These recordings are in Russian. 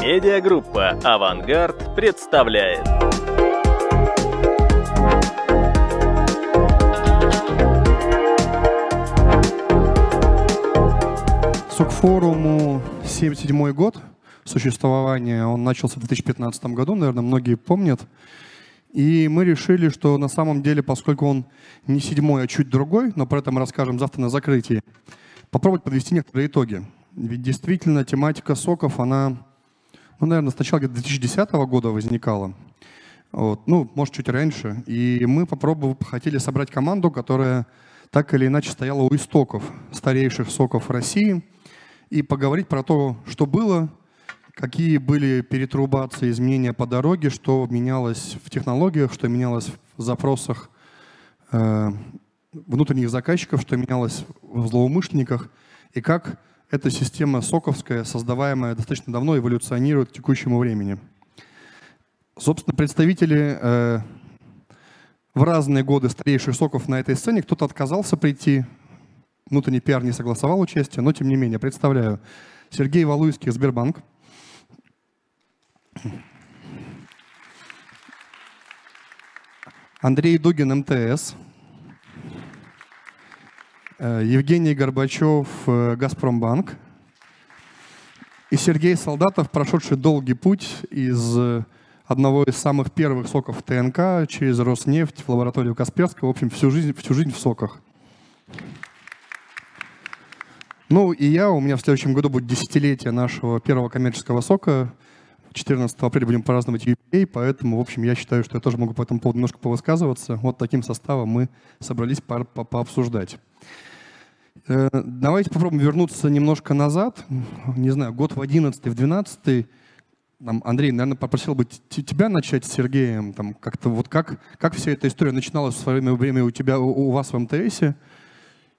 Медиагруппа «Авангард» представляет. СОК-форуму 77 год существования. Он начался в 2015 году, наверное, многие помнят. И мы решили, что на самом деле, поскольку он не седьмой, а чуть другой, но про это мы расскажем завтра на закрытии, попробовать подвести некоторые итоги. Ведь действительно тематика соков, она, ну, наверное, сначала где-то 2010 года возникала. Вот, ну, может, чуть раньше. И мы попробовали, хотели собрать команду, которая так или иначе стояла у истоков старейших соков России, и поговорить про то, что было, какие были перетрубации, изменения по дороге, что менялось в технологиях, что менялось в запросах э, внутренних заказчиков, что менялось в злоумышленниках, и как эта система соковская, создаваемая достаточно давно, эволюционирует к текущему времени. Собственно, представители э, в разные годы старейших соков на этой сцене, кто-то отказался прийти, внутренний пиар не согласовал участие, но тем не менее, представляю. Сергей Валуйский, Сбербанк. Андрей Дугин, МТС. Э, Евгений Горбачев, э, Газпромбанк. И Сергей Солдатов, прошедший долгий путь из э, одного из самых первых соков ТНК через Роснефть в лабораторию Касперского. В общем, всю жизнь, всю жизнь в соках. Ну и я, у меня в следующем году будет десятилетие нашего первого коммерческого сока. 14 апреля будем праздновать юбилей, поэтому, в общем, я считаю, что я тоже могу по этому поводу немножко повысказываться. Вот таким составом мы собрались по по пообсуждать. Давайте попробуем вернуться немножко назад. Не знаю, год в 11 в 12 там, Андрей, наверное, попросил бы тебя начать с Сергеем. Там, как-то вот как, как вся эта история начиналась в свое время у тебя, у вас в МТСе?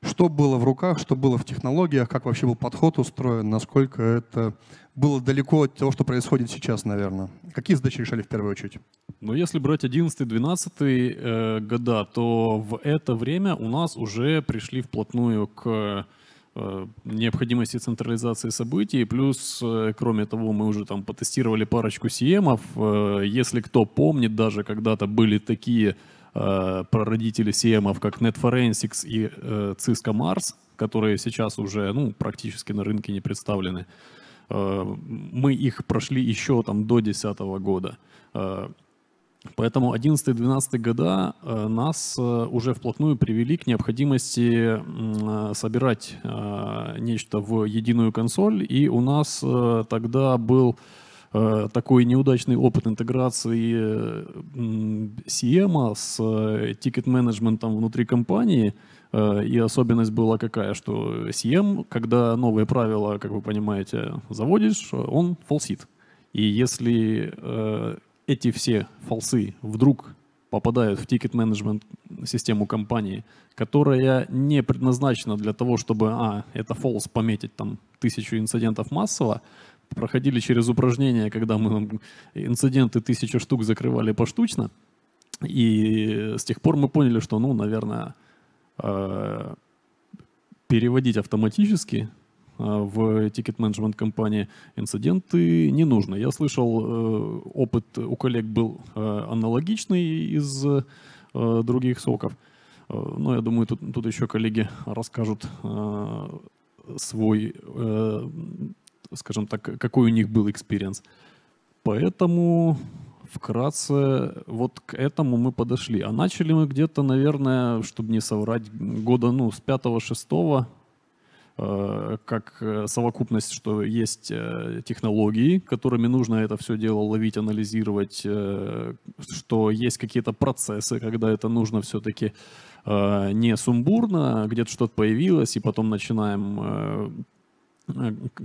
Что было в руках, что было в технологиях, как вообще был подход устроен, насколько это было далеко от того, что происходит сейчас, наверное. Какие задачи решали в первую очередь? Ну, если брать 11-12 э, года, то в это время у нас уже пришли вплотную к э, необходимости централизации событий, плюс, э, кроме того, мы уже там потестировали парочку CM. Э, если кто помнит, даже когда-то были такие э, прародители CM, как NetForensics и э, Cisco Mars, которые сейчас уже ну, практически на рынке не представлены. Э, мы их прошли еще там до 2010 года. Э, поэтому 11-12 года э, нас уже вплотную привели к необходимости собирать нечто в единую консоль, и у нас тогда был такой неудачный опыт интеграции CM с тикет-менеджментом внутри компании – Э, и особенность была какая, что CM, когда новые правила, как вы понимаете, заводишь, он фалсит. И если э, эти все фалсы вдруг попадают в тикет-менеджмент систему компании, которая не предназначена для того, чтобы, а, это false пометить там тысячу инцидентов массово, проходили через упражнения, когда мы инциденты тысячи штук закрывали поштучно, и с тех пор мы поняли, что, ну, наверное, Э, переводить автоматически э, в тикет-менеджмент компании инциденты не нужно. Я слышал, э, опыт у коллег был аналогичный из других SOC ов. Но я думаю, тут, тут еще коллеги расскажут свой, скажем так, какой у них был experience. Поэтому вкратце вот к этому мы подошли. А начали мы где-то, наверное, чтобы не соврать, года ну, с пятого-шестого, э, как э, совокупность, что есть э, технологии, которыми нужно это все дело ловить, анализировать, что есть какие-то процессы, когда это нужно все-таки не сумбурно, где-то что-то появилось, и потом начинаем Э,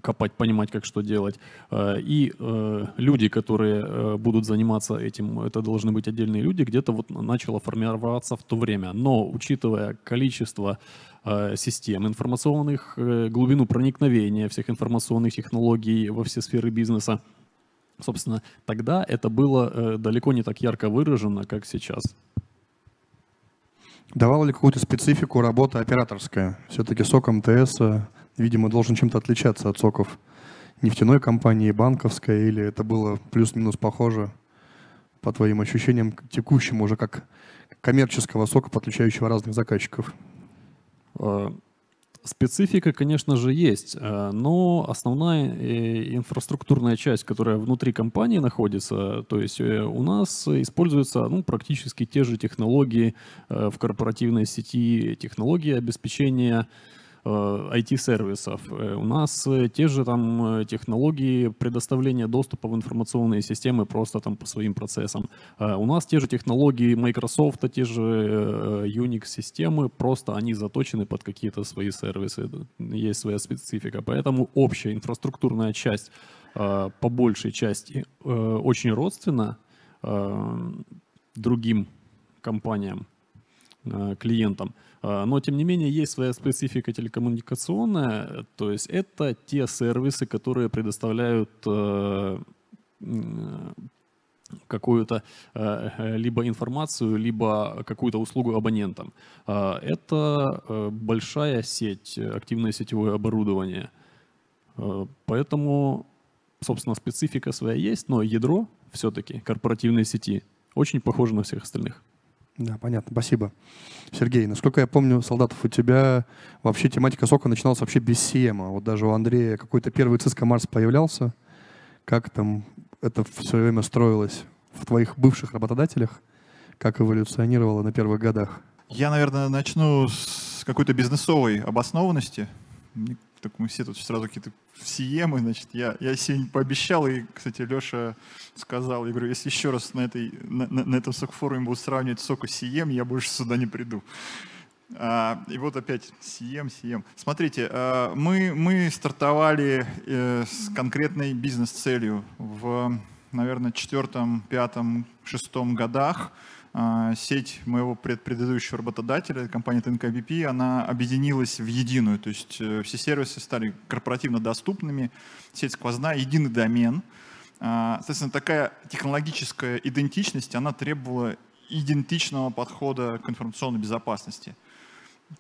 копать, понимать, как что делать. Э, и э, люди, которые будут заниматься этим, это должны быть отдельные люди, где-то вот начало формироваться в то время. Но учитывая количество систем информационных, глубину проникновения всех информационных технологий во все сферы бизнеса, собственно, тогда это было далеко не так ярко выражено, как сейчас. Давала ли какую-то специфику работа операторская? Все-таки сок МТС видимо, должен чем-то отличаться от соков нефтяной компании, банковской, или это было плюс-минус похоже по твоим ощущениям к текущему уже как коммерческого сока, подключающего разных заказчиков? А, Специфика, конечно же, есть, э, но основная э, инфраструктурная часть, которая внутри компании находится, то есть э, у нас используются ну, практически те же технологии в корпоративной сети, технологии обеспечения IT-сервисов. Э, э, у нас э, те же там технологии предоставления доступа в информационные системы просто там по своим процессам. У нас те же технологии Microsoft, те же Unix-системы, просто они заточены под какие-то свои сервисы. Есть своя специфика. Поэтому общая инфраструктурная часть по большей части очень родственна другим компаниям, клиентам. А, но, тем не менее, есть своя специфика телекоммуникационная, то есть это те сервисы, которые предоставляют э, какую-то э, либо информацию, либо какую-то услугу абонентам. А, это э, большая сеть, активное сетевое оборудование. Поэтому, собственно, специфика своя есть, но ядро все-таки корпоративной сети очень похоже на всех остальных. Да, понятно, спасибо. Сергей, насколько я помню, солдатов у тебя вообще тематика сока начиналась вообще без CM. Вот даже у Андрея какой-то первый Cisco Mars появлялся. Как там это все время строилось в твоих бывших работодателях? Как эволюционировало на первых годах? Я, наверное, начну с какой-то бизнесовой обоснованности так мы все тут сразу какие-то CM, значит, я, я сегодня пообещал, и, кстати, Леша сказал, я говорю, если еще раз на, этой, на, на, на этом сок-форуме будут сравнивать сок и CM, я больше сюда не приду. А, и вот опять CM, CM. Смотрите, а, мы, мы стартовали э, с конкретной бизнес-целью в, наверное, четвертом, пятом, шестом годах. А, сеть моего предыдущего работодателя, компания ТНК она объединилась в единую, то есть э, все сервисы стали корпоративно доступными, сеть сквозная, единый домен. А, соответственно, такая технологическая идентичность, она требовала идентичного подхода к информационной безопасности –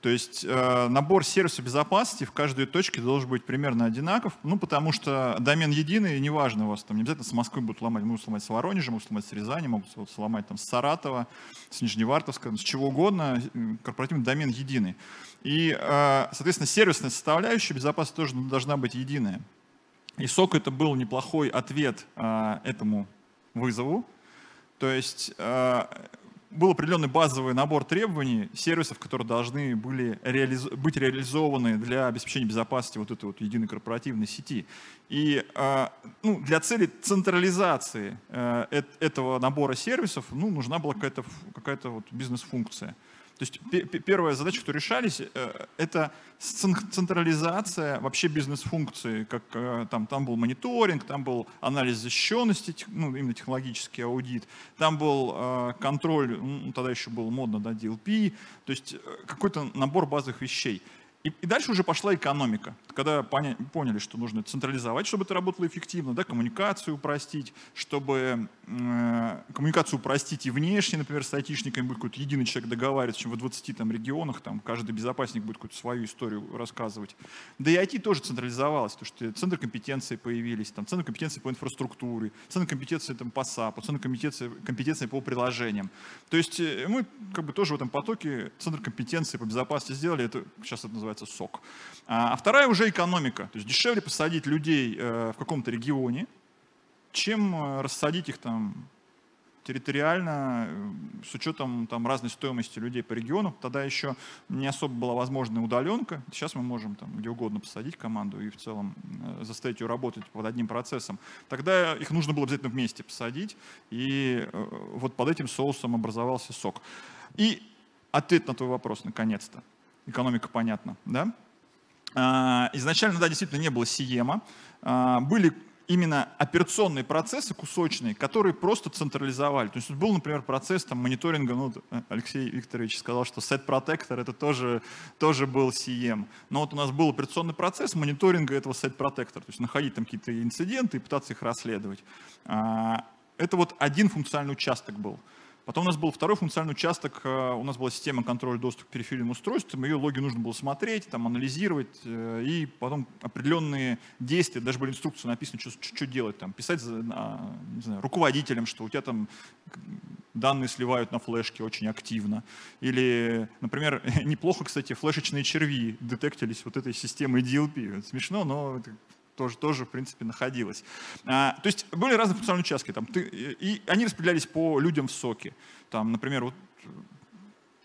то есть э, набор сервисов безопасности в каждой точке должен быть примерно одинаков, ну потому что домен единый, и неважно у вас там, не обязательно с Москвы будут ломать, могут сломать с Воронежа, могут сломать с Рязани, могут сломать там с Саратова, с Нижневартовска, с чего угодно, корпоративный домен единый. И, э, соответственно, сервисная составляющая безопасности тоже должна быть единая. И СОК это был неплохой ответ э, этому вызову. То есть э, был определенный базовый набор требований, сервисов, которые должны были реализ... быть реализованы для обеспечения безопасности вот этой вот единой корпоративной сети. И э, ну, для цели централизации э, этого набора сервисов ну, нужна была какая-то какая вот бизнес-функция. То есть первая задача, которую решались, э, это централизация вообще бизнес-функции. Как, э, там, там был мониторинг, там был анализ защищенности, ну, именно технологический аудит, там был э, контроль, ну, тогда еще было модно, да, DLP, то есть какой-то набор базовых вещей. И, и дальше уже пошла экономика. Когда поня, поняли, что нужно централизовать, чтобы это работало эффективно, да, коммуникацию упростить, чтобы э, коммуникацию упростить и внешне, например, с айтишниками будет какой-то единый человек договариваться, чем в 20 там, регионах, там каждый безопасник будет какую-то свою историю рассказывать. Да и IT тоже централизовалось, потому что центры компетенции появились, там, центры компетенции по инфраструктуре, центры компетенции там, по SAP, центры компетенции, компетенции по приложениям. То есть э, мы как бы тоже в этом потоке центр компетенции по безопасности сделали, это сейчас это называется называется сок. А, а вторая уже экономика. То есть дешевле посадить людей э, в каком-то регионе, чем э, рассадить их там территориально, э, с учетом там, разной стоимости людей по региону. Тогда еще не особо была возможна удаленка. Сейчас мы можем там, где угодно посадить команду и в целом заставить ее работать под одним процессом. Тогда их нужно было обязательно вместе посадить, и вот под этим соусом образовался сок. И ответ на твой вопрос, наконец-то экономика понятна, да? А, изначально, да, действительно не было Сиема. А, были именно операционные процессы кусочные, которые просто централизовали. То есть был, например, процесс там, мониторинга, ну, э, Алексей Викторович сказал, что Set Protector это тоже, тоже был CM. Но вот у нас был операционный процесс мониторинга этого Set Protector, то есть находить там какие-то инциденты и пытаться их расследовать. А, это вот один функциональный участок был. Потом у нас был второй функциональный участок, э, у нас была система контроля доступа к периферийным устройствам, ее логи нужно было смотреть, там, анализировать, э, и потом определенные действия, даже были инструкции написаны, что, что делать, там, писать не знаю, руководителям, что у тебя там данные сливают на флешке очень активно. Или, например, неплохо, кстати, флешечные черви детектились вот этой системой DLP. Смешно, но тоже, тоже, в принципе, находилось. А, то есть были разные функциональные участки, там, ты, и они распределялись по людям в соке. Там, например, вот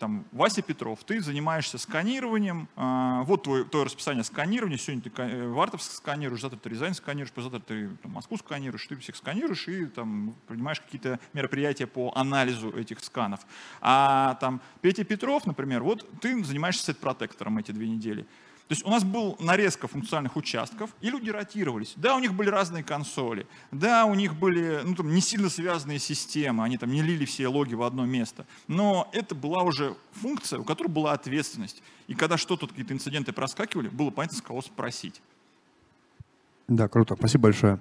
там, Вася Петров, ты занимаешься сканированием, а, вот твое, твое расписание сканирования, сегодня ты э, Вартовск сканируешь, завтра ты Рязань сканируешь, позавтра ты там, Москву сканируешь, ты всех сканируешь и там принимаешь какие-то мероприятия по анализу этих сканов. А там Петя Петров, например, вот ты занимаешься сет-протектором эти две недели. То есть у нас был нарезка функциональных участков, и люди ротировались. Да, у них были разные консоли, да, у них были ну, там, не сильно связанные системы, они там не лили все логи в одно место. Но это была уже функция, у которой была ответственность. И когда что-то, какие-то инциденты проскакивали, было понятно, с кого спросить. Да, круто. Спасибо большое.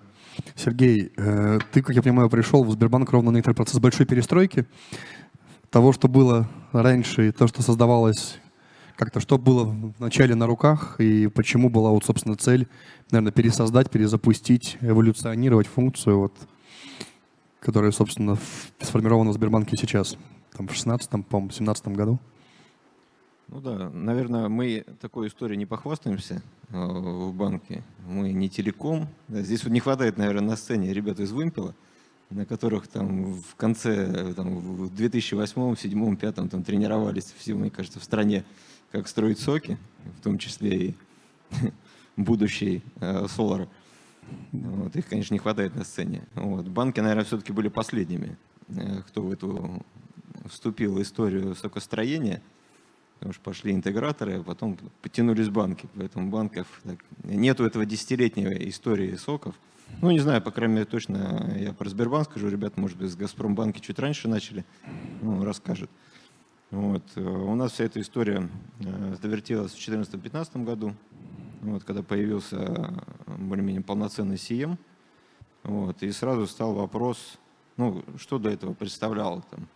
Сергей, э, ты, как я понимаю, пришел в Сбербанк ровно на некоторый процесс большой перестройки. Того, что было раньше, и то, что создавалось как-то что было вначале на руках и почему была вот, собственно, цель, наверное, пересоздать, перезапустить, эволюционировать функцию, вот, которая, собственно, сформирована в Сбербанке сейчас, там, в 16-м, по-моему, 17 году? Ну да, наверное, мы такой историей не похвастаемся э, в банке. Мы не телеком. Здесь вот не хватает, наверное, на сцене ребят из Вымпела, на которых там в конце, там, в 2008, 2007, 2005 там тренировались все, мне кажется, в стране как строить соки, в том числе и будущий э, Solar. Вот, их, конечно, не хватает на сцене. Вот. Банки, наверное, все-таки были последними, э, кто в эту вступил в историю сокостроения, потому что пошли интеграторы, а потом потянулись банки. Поэтому банков так, нету этого десятилетней истории соков. Ну, не знаю, по крайней мере, точно я про Сбербанк скажу. Ребята, может быть, с Газпромбанки чуть раньше начали. Ну, расскажет. Вот. Э, у нас вся эта история э, завертелась в 2014-2015 году, вот, когда появился э, более-менее полноценный CM. Вот, и сразу стал вопрос, ну, что до этого представлял там,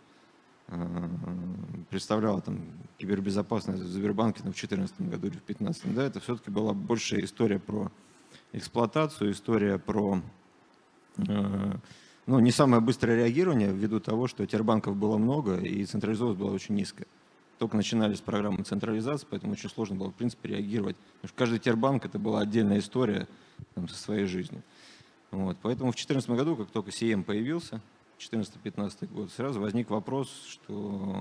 представляла там кибербезопасность в Сбербанке ну, в 2014 году или в 2015. Да, это все-таки была большая история про эксплуатацию, история про ну, не самое быстрое реагирование ввиду того, что тербанков было много и централизованность была очень низкая. Только начинались программы централизации, поэтому очень сложно было, в принципе, реагировать. Потому что каждый тербанк это была отдельная история там, со своей жизнью. Вот. Поэтому в 2014 году, как только CM появился, 2014-2015 год, сразу возник вопрос, что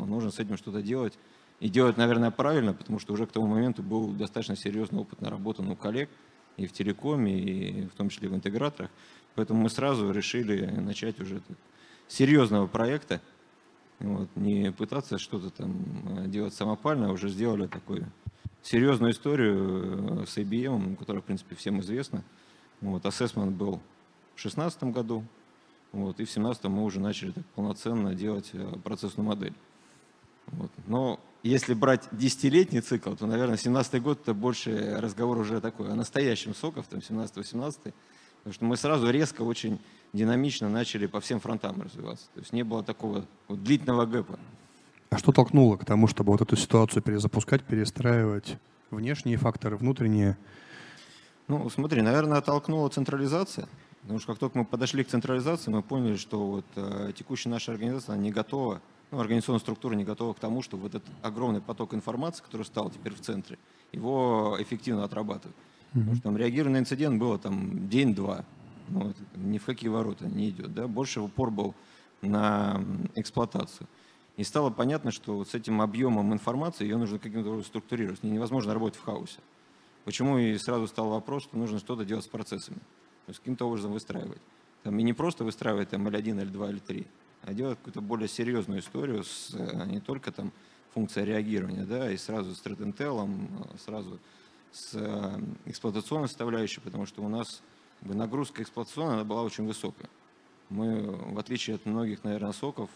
нужно с этим что-то делать. И делать, наверное, правильно, потому что уже к тому моменту был достаточно серьезный опыт наработан у коллег и в телекоме, и в том числе в интеграторах. Поэтому мы сразу решили начать уже серьезного проекта, вот, не пытаться что-то там э, делать самопально, а уже сделали такую серьезную историю э, с IBM, которая, в принципе, всем известна. Вот, ассессмент был в 2016 году, вот, и в 2017 мы уже начали так полноценно делать э, процессную модель. Вот. Но если брать десятилетний цикл, то, наверное, 17 год это больше разговор уже такой о настоящем соков, там 17-18 Потому что мы сразу резко, очень динамично начали по всем фронтам развиваться. То есть не было такого вот длительного гэпа. А что толкнуло к тому, чтобы вот эту ситуацию перезапускать, перестраивать? Внешние факторы, внутренние? Ну, смотри, наверное, толкнула централизация. Потому что как только мы подошли к централизации, мы поняли, что вот э, текущая наша организация она не готова, ну, организационная структура не готова к тому, чтобы вот этот огромный поток информации, который стал теперь в центре, его эффективно отрабатывать. Потому что там реагирование на инцидент было там день-два. Ну, вот, ни в какие ворота не идет. Да? Больше упор был на эксплуатацию. И стало понятно, что вот с этим объемом информации ее нужно каким-то образом структурировать. Невозможно работать в хаосе. Почему и сразу стал вопрос, что нужно что-то делать с процессами. То есть каким-то образом выстраивать. Там, и не просто выстраивать там L1, L2, L3, а делать какую-то более серьезную историю с э, не только там функцией реагирования, да, и сразу с threat а сразу с э, эксплуатационной составляющей, потому что у нас нагрузка эксплуатационная была очень высокая. Мы, в отличие от многих, наверное, соков,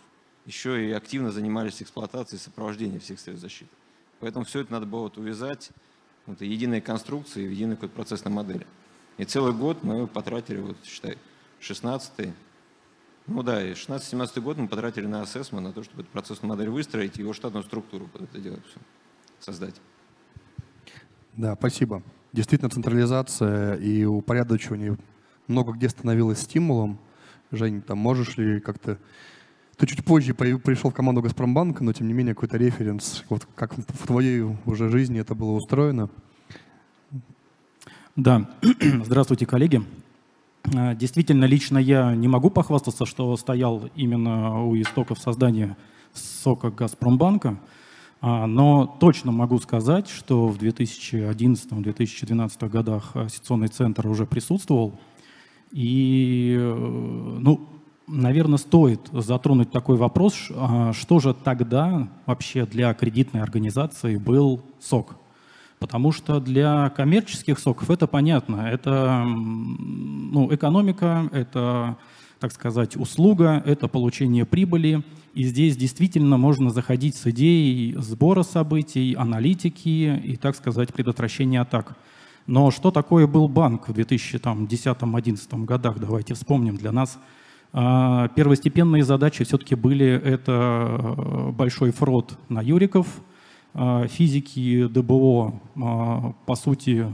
еще и активно занимались эксплуатацией и сопровождением всех средств защиты. Поэтому все это надо было вот увязать в вот, единой конструкции, в единой какой-то процессной модели. И целый год мы потратили, вот, считай, 16 Ну да, и 16-17 год мы потратили на ассессмент, на то, чтобы эту процессную модель выстроить, и его штатную структуру под это делать все, создать. Да, спасибо. Действительно, централизация и упорядочивание много где становилось стимулом. Жень, там можешь ли как-то... Ты чуть позже пришел в команду Газпромбанка, но тем не менее какой-то референс, вот как в твоей уже жизни это было устроено. Да, здравствуйте, коллеги. А, действительно, лично я не могу похвастаться, что стоял именно у истоков создания сока Газпромбанка, но точно могу сказать, что в 2011-2012 годах секционный центр уже присутствовал. И, э, ну, наверное, стоит затронуть такой вопрос, а, что же тогда вообще для кредитной организации был сок. Потому что для коммерческих соков это понятно. Это ну, экономика, это, так сказать, услуга, это получение прибыли. И здесь действительно можно заходить с идеей сбора событий, аналитики и, так сказать, предотвращения атак. Но что такое был банк в 2010-2011 годах? Давайте вспомним. Для нас а, первостепенные задачи все-таки были это большой фрод на юриков – а, физики ДБО, а, по сути,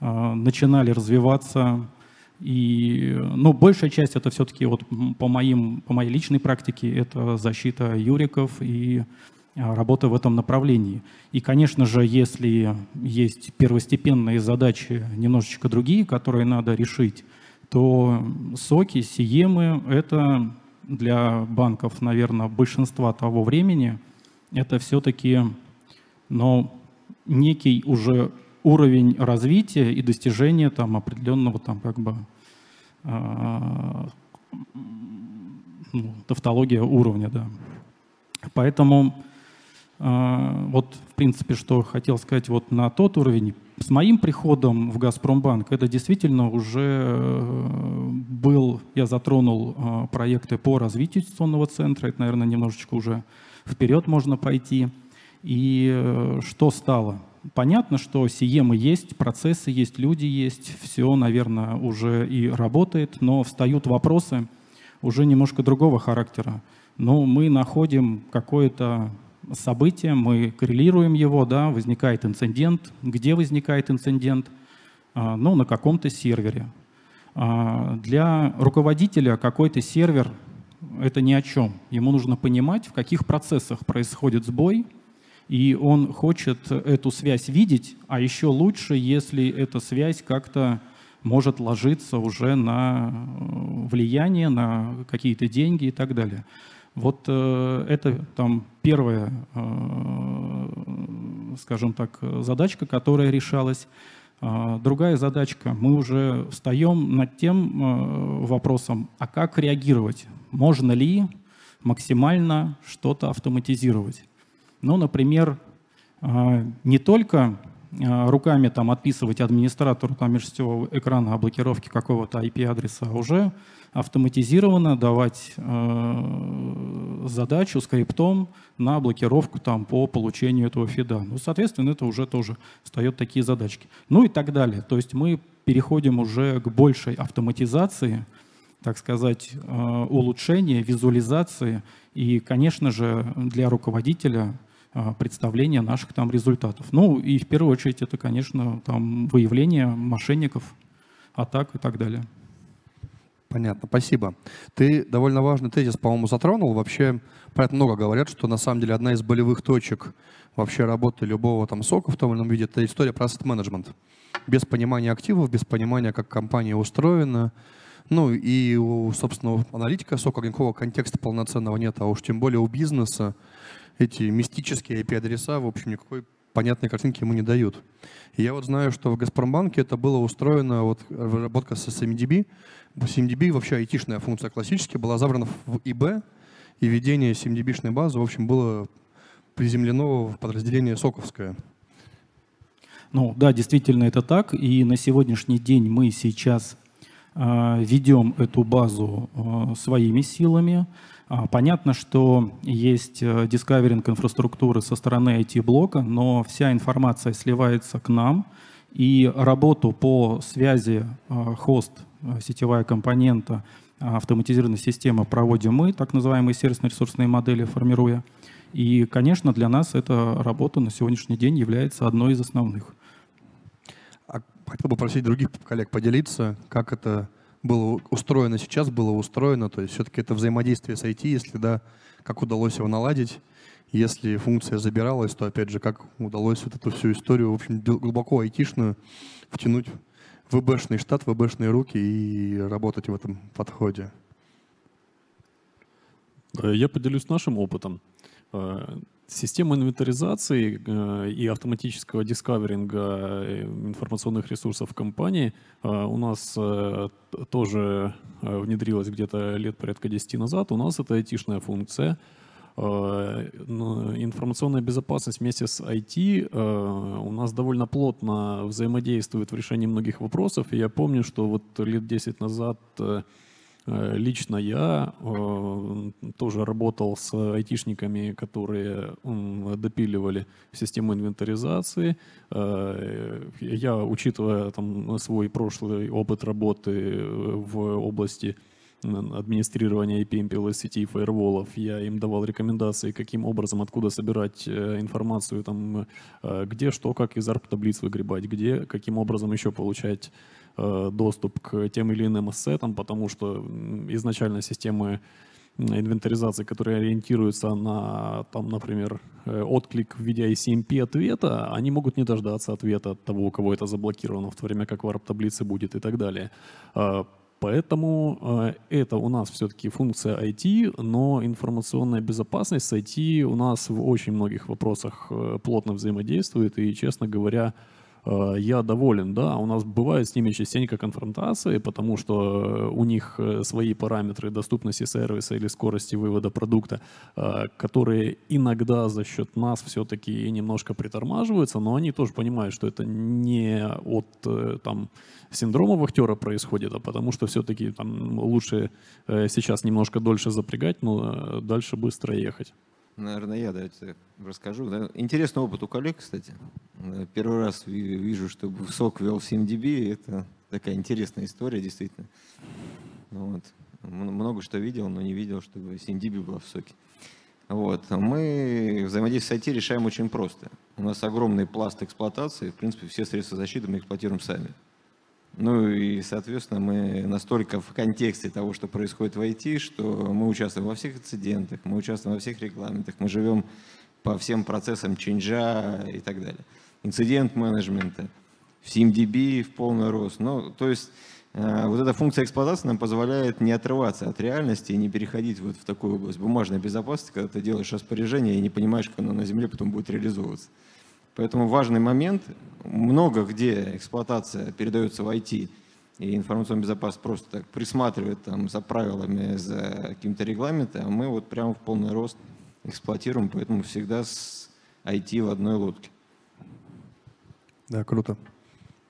начинали развиваться. И, ну, большая часть это все-таки вот по, моим, по моей личной практике это защита юриков и работа в этом направлении. И, конечно же, если есть первостепенные задачи немножечко другие, которые надо решить, то соки, сиемы — это для банков, наверное, большинства того времени, это все-таки но некий уже уровень развития и достижения там определенного там как бы э, ну, тавтология уровня, да. Поэтому э, вот в принципе, что хотел сказать вот на тот уровень, с моим приходом в Газпромбанк это действительно уже э, был, я затронул э, проекты по развитию инвестиционного центра, это, наверное, немножечко уже вперед можно пойти. И э, что стало? Понятно, что сиемы есть, процессы есть, люди есть, все, наверное, уже и работает, но встают вопросы уже немножко другого характера. Но мы находим какое-то событие, мы коррелируем его, да, возникает инцидент. Где возникает инцидент? А, ну, на каком-то сервере. А, для руководителя какой-то сервер — это ни о чем. Ему нужно понимать, в каких процессах происходит сбой — и он хочет эту связь видеть, а еще лучше, если эта связь как-то может ложиться уже на э, влияние, на какие-то деньги и так далее. Вот э, это там первая, э, скажем так, задачка, которая решалась. Э, другая задачка, мы уже встаем над тем вопросом, а как реагировать? Можно ли максимально что-то автоматизировать? Ну, например, а, не только а, руками там отписывать администратору там, межсетевого экрана о блокировке какого-то IP-адреса, а уже автоматизированно давать э, задачу скриптом на блокировку там, по получению этого фида. Ну, соответственно, это уже тоже встает такие задачки. Ну и так далее. То есть мы переходим уже к большей автоматизации, так сказать, э, улучшения, визуализации. И, конечно же, для руководителя а, представления наших там результатов. Ну и в первую очередь это, конечно, там выявление мошенников, атак и так далее. Понятно, спасибо. Ты довольно важный тезис, по-моему, затронул. Вообще про это много говорят, что на самом деле одна из болевых точек вообще работы любого там сока в том или ином виде – это история про asset management. Без понимания активов, без понимания, как компания устроена. Ну и у, собственно, аналитика сока никакого контекста полноценного нет, а уж тем более у бизнеса эти мистические IP-адреса, в общем, никакой понятной картинки ему не дают. И я вот знаю, что в Газпромбанке это было устроено, вот разработка с SMDB. SMDB вообще айтишная функция классически была забрана в ИБ, и введение SMDB-шной базы, в общем, было приземлено в подразделение Соковское. Ну да, действительно это так. И на сегодняшний день мы сейчас э, ведем эту базу э, своими силами. А, понятно, что есть дискаверинг инфраструктуры со стороны IT-блока, но вся информация сливается к нам, и работу по связи а, хост, а, сетевая компонента автоматизированной системы проводим мы, так называемые сервисно-ресурсные модели формируя. И, конечно, для нас эта работа на сегодняшний день является одной из основных. А хотел бы попросить других коллег поделиться, как это было устроено сейчас, было устроено, то есть все-таки это взаимодействие с IT, если да, как удалось его наладить, если функция забиралась, то опять же, как удалось вот эту всю историю, в общем, глубоко айтишную втянуть в ВБшный штат, в ВБшные руки и работать в этом подходе. Э, я поделюсь нашим опытом. Э, система инвентаризации э, и автоматического дискаверинга информационных ресурсов компании у нас тоже внедрилась где-то лет порядка 10 назад. У нас это айтишная функция. Информационная безопасность вместе с IT у нас довольно плотно взаимодействует в решении многих вопросов. И я помню, что вот лет 10 назад Э, лично я э, тоже работал с айтишниками, которые допиливали систему инвентаризации. Э, я, учитывая там, свой прошлый опыт работы в области администрирования IP MPLS сетей фаерволов. Я им давал рекомендации, каким образом, откуда собирать информацию, там, где что, как из ARP-таблиц выгребать, где, каким образом еще получать Э, доступ к тем или иным ассетам, потому что изначально системы инвентаризации, которые ориентируются на, там, например, э, отклик в виде ICMP ответа, они могут не дождаться ответа от того, у кого это заблокировано, в то время как варп таблицы будет и так далее. Э, поэтому это у нас все-таки функция IT, но информационная безопасность с IT у нас в очень многих вопросах плотно взаимодействует, и, честно говоря, Э, я доволен, да, у нас бывают с ними частенько конфронтации, потому что у них э, свои параметры доступности сервиса или скорости вывода продукта, э, которые иногда за счет нас все-таки немножко притормаживаются, но они тоже понимают, что это не от там, синдрома вахтера происходит, а потому что все-таки там лучше сейчас немножко дольше запрягать, но дальше быстро ехать. Наверное, я давайте расскажу. Интересный опыт у коллег, кстати. Э, первый раз вижу, что СОК вел 7DB. Это такая интересная история, действительно. Ну вот. Много что видел, но не видел, чтобы 7DB была в СОКе. Вот. Мы взаимодействие с IT решаем очень просто. У нас огромный пласт эксплуатации. В принципе, все средства защиты мы эксплуатируем сами. Ну и, соответственно, мы настолько в контексте того, что происходит в IT, что мы участвуем во всех инцидентах, мы участвуем во всех регламентах, мы живем по всем процессам ченджа и так далее. Инцидент менеджмента, в SIMDB в полный рост. Ну, то есть э, вот эта функция эксплуатации нам позволяет не отрываться от реальности и не переходить вот в такую область бумажной безопасности, когда ты делаешь распоряжение и не понимаешь, как оно на земле потом будет реализовываться. Поэтому важный момент, много где эксплуатация передается в IT, и информационная безопасность просто так присматривает там, за правилами, за каким-то регламентом, а мы вот прямо в полный рост эксплуатируем, поэтому всегда с IT в одной лодке. Да, круто.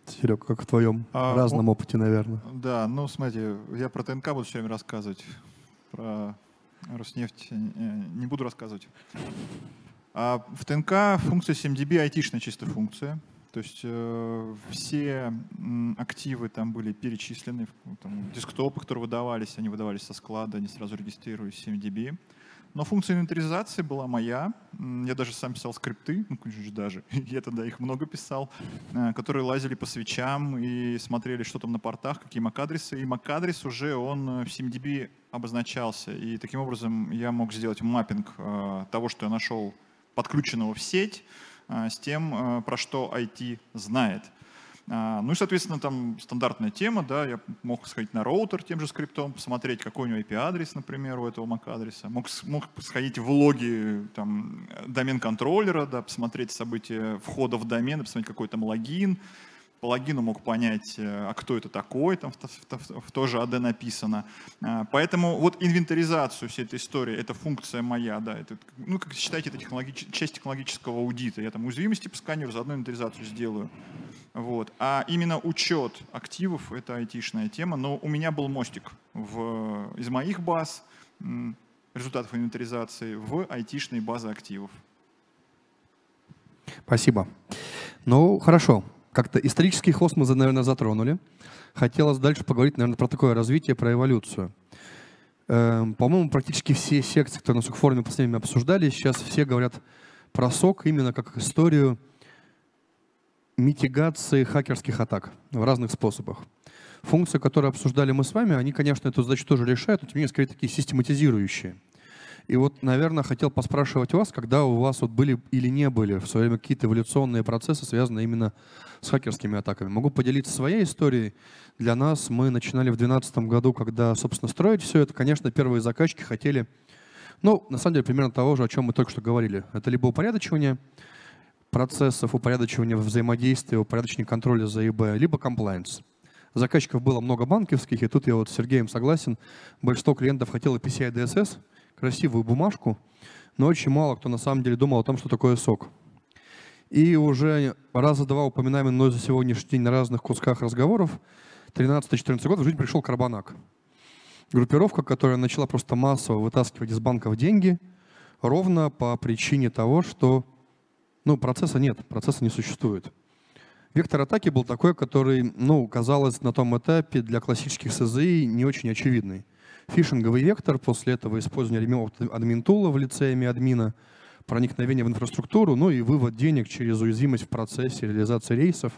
Серег, как в твоем а, разном о, опыте, наверное. Да, ну смотри, я про ТНК буду все время рассказывать, про Роснефть не буду рассказывать. А в ТНК функция 7DB айтишная чисто функция. То есть э, все активы там были перечислены, там, десктопы, которые выдавались, они выдавались со склада, они сразу регистрируют 7DB. Но функция инвентаризации была моя. Я даже сам писал скрипты, ну, даже, я тогда их много писал, э, которые лазили по свечам и смотрели, что там на портах, какие MAC-адресы. И MAC-адрес уже, он э, в 7DB обозначался. И таким образом я мог сделать маппинг э, того, что я нашел подключенного в сеть а, с тем, а, про что IT знает. А, ну и, соответственно, там стандартная тема, да, я мог сходить на роутер тем же скриптом, посмотреть, какой у него IP-адрес, например, у этого MAC-адреса, мог, мог сходить в логи там, домен-контроллера, да, посмотреть события входа в домен, посмотреть, какой там логин, по мог понять, э, а кто это такой, там в, тоже AD написано. А, поэтому вот инвентаризацию всей этой истории, это функция моя, да, это, ну, как считайте, это технологич, часть технологического аудита. Я там уязвимости по сканеру, заодно инвентаризацию сделаю. Вот. А именно учет активов — это айтишная тема, но у меня был мостик в, из моих баз результатов инвентаризации в айтишные базы активов. Спасибо. Ну, хорошо как-то исторический хвост мы, наверное, затронули. Хотелось дальше поговорить, наверное, про такое развитие, про эволюцию. Эм, По-моему, практически все секции, которые на СОК-форуме последними обсуждали, сейчас все говорят про СОК именно как историю митигации хакерских атак в разных способах. Функции, которые обсуждали мы с вами, они, конечно, эту задачу тоже решают, но тем не менее, скорее, такие систематизирующие. И вот, наверное, хотел поспрашивать вас, когда у вас вот были или не были в свое время какие-то эволюционные процессы, связанные именно с хакерскими атаками. Могу поделиться своей историей. Для нас мы начинали в 2012 году, когда, собственно, строить все это. Конечно, первые заказчики хотели, ну, на самом деле, примерно того же, о чем мы только что говорили. Это либо упорядочивание процессов, упорядочивание взаимодействия, упорядочение контроля за ИБ, либо compliance. Заказчиков было много банковских, и тут я вот с Сергеем согласен. Большинство клиентов хотело PCI DSS, красивую бумажку, но очень мало кто на самом деле думал о том, что такое сок. И уже раза два упоминаемый мной за сегодняшний день на разных кусках разговоров, 13-14 год в жизнь пришел Карбанак. Группировка, которая начала просто массово вытаскивать из банков деньги, ровно по причине того, что ну, процесса нет, процесса не существует. Вектор атаки был такой, который, ну, казалось, на том этапе для классических СЗИ не очень очевидный. Фишинговый вектор, после этого использование ремонта админ-тула в лице админа, проникновение в инфраструктуру, ну и вывод денег через уязвимость в процессе реализации рейсов.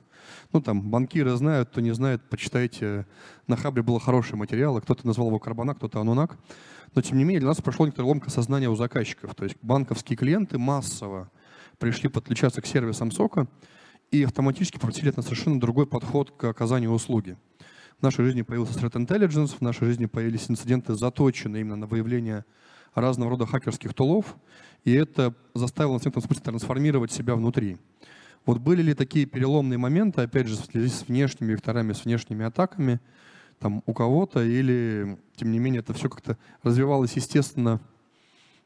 Ну там банкиры знают, кто не знает, почитайте. На Хабре было хороший материал, кто-то назвал его Карбонак, кто-то Анунак. Но тем не менее для нас прошло некоторая ломка сознания у заказчиков. То есть банковские клиенты массово пришли подключаться к сервисам сока и автоматически попросили на совершенно другой подход к оказанию услуги. В нашей жизни появился Threat Intelligence, в нашей жизни появились инциденты, заточенные именно на выявление разного рода хакерских тулов, и это заставило нас в некотором смысле трансформировать себя внутри. Вот были ли такие переломные моменты, опять же, в связи с внешними векторами, с внешними атаками, там у кого-то, или, тем не менее, это все как-то развивалось естественно,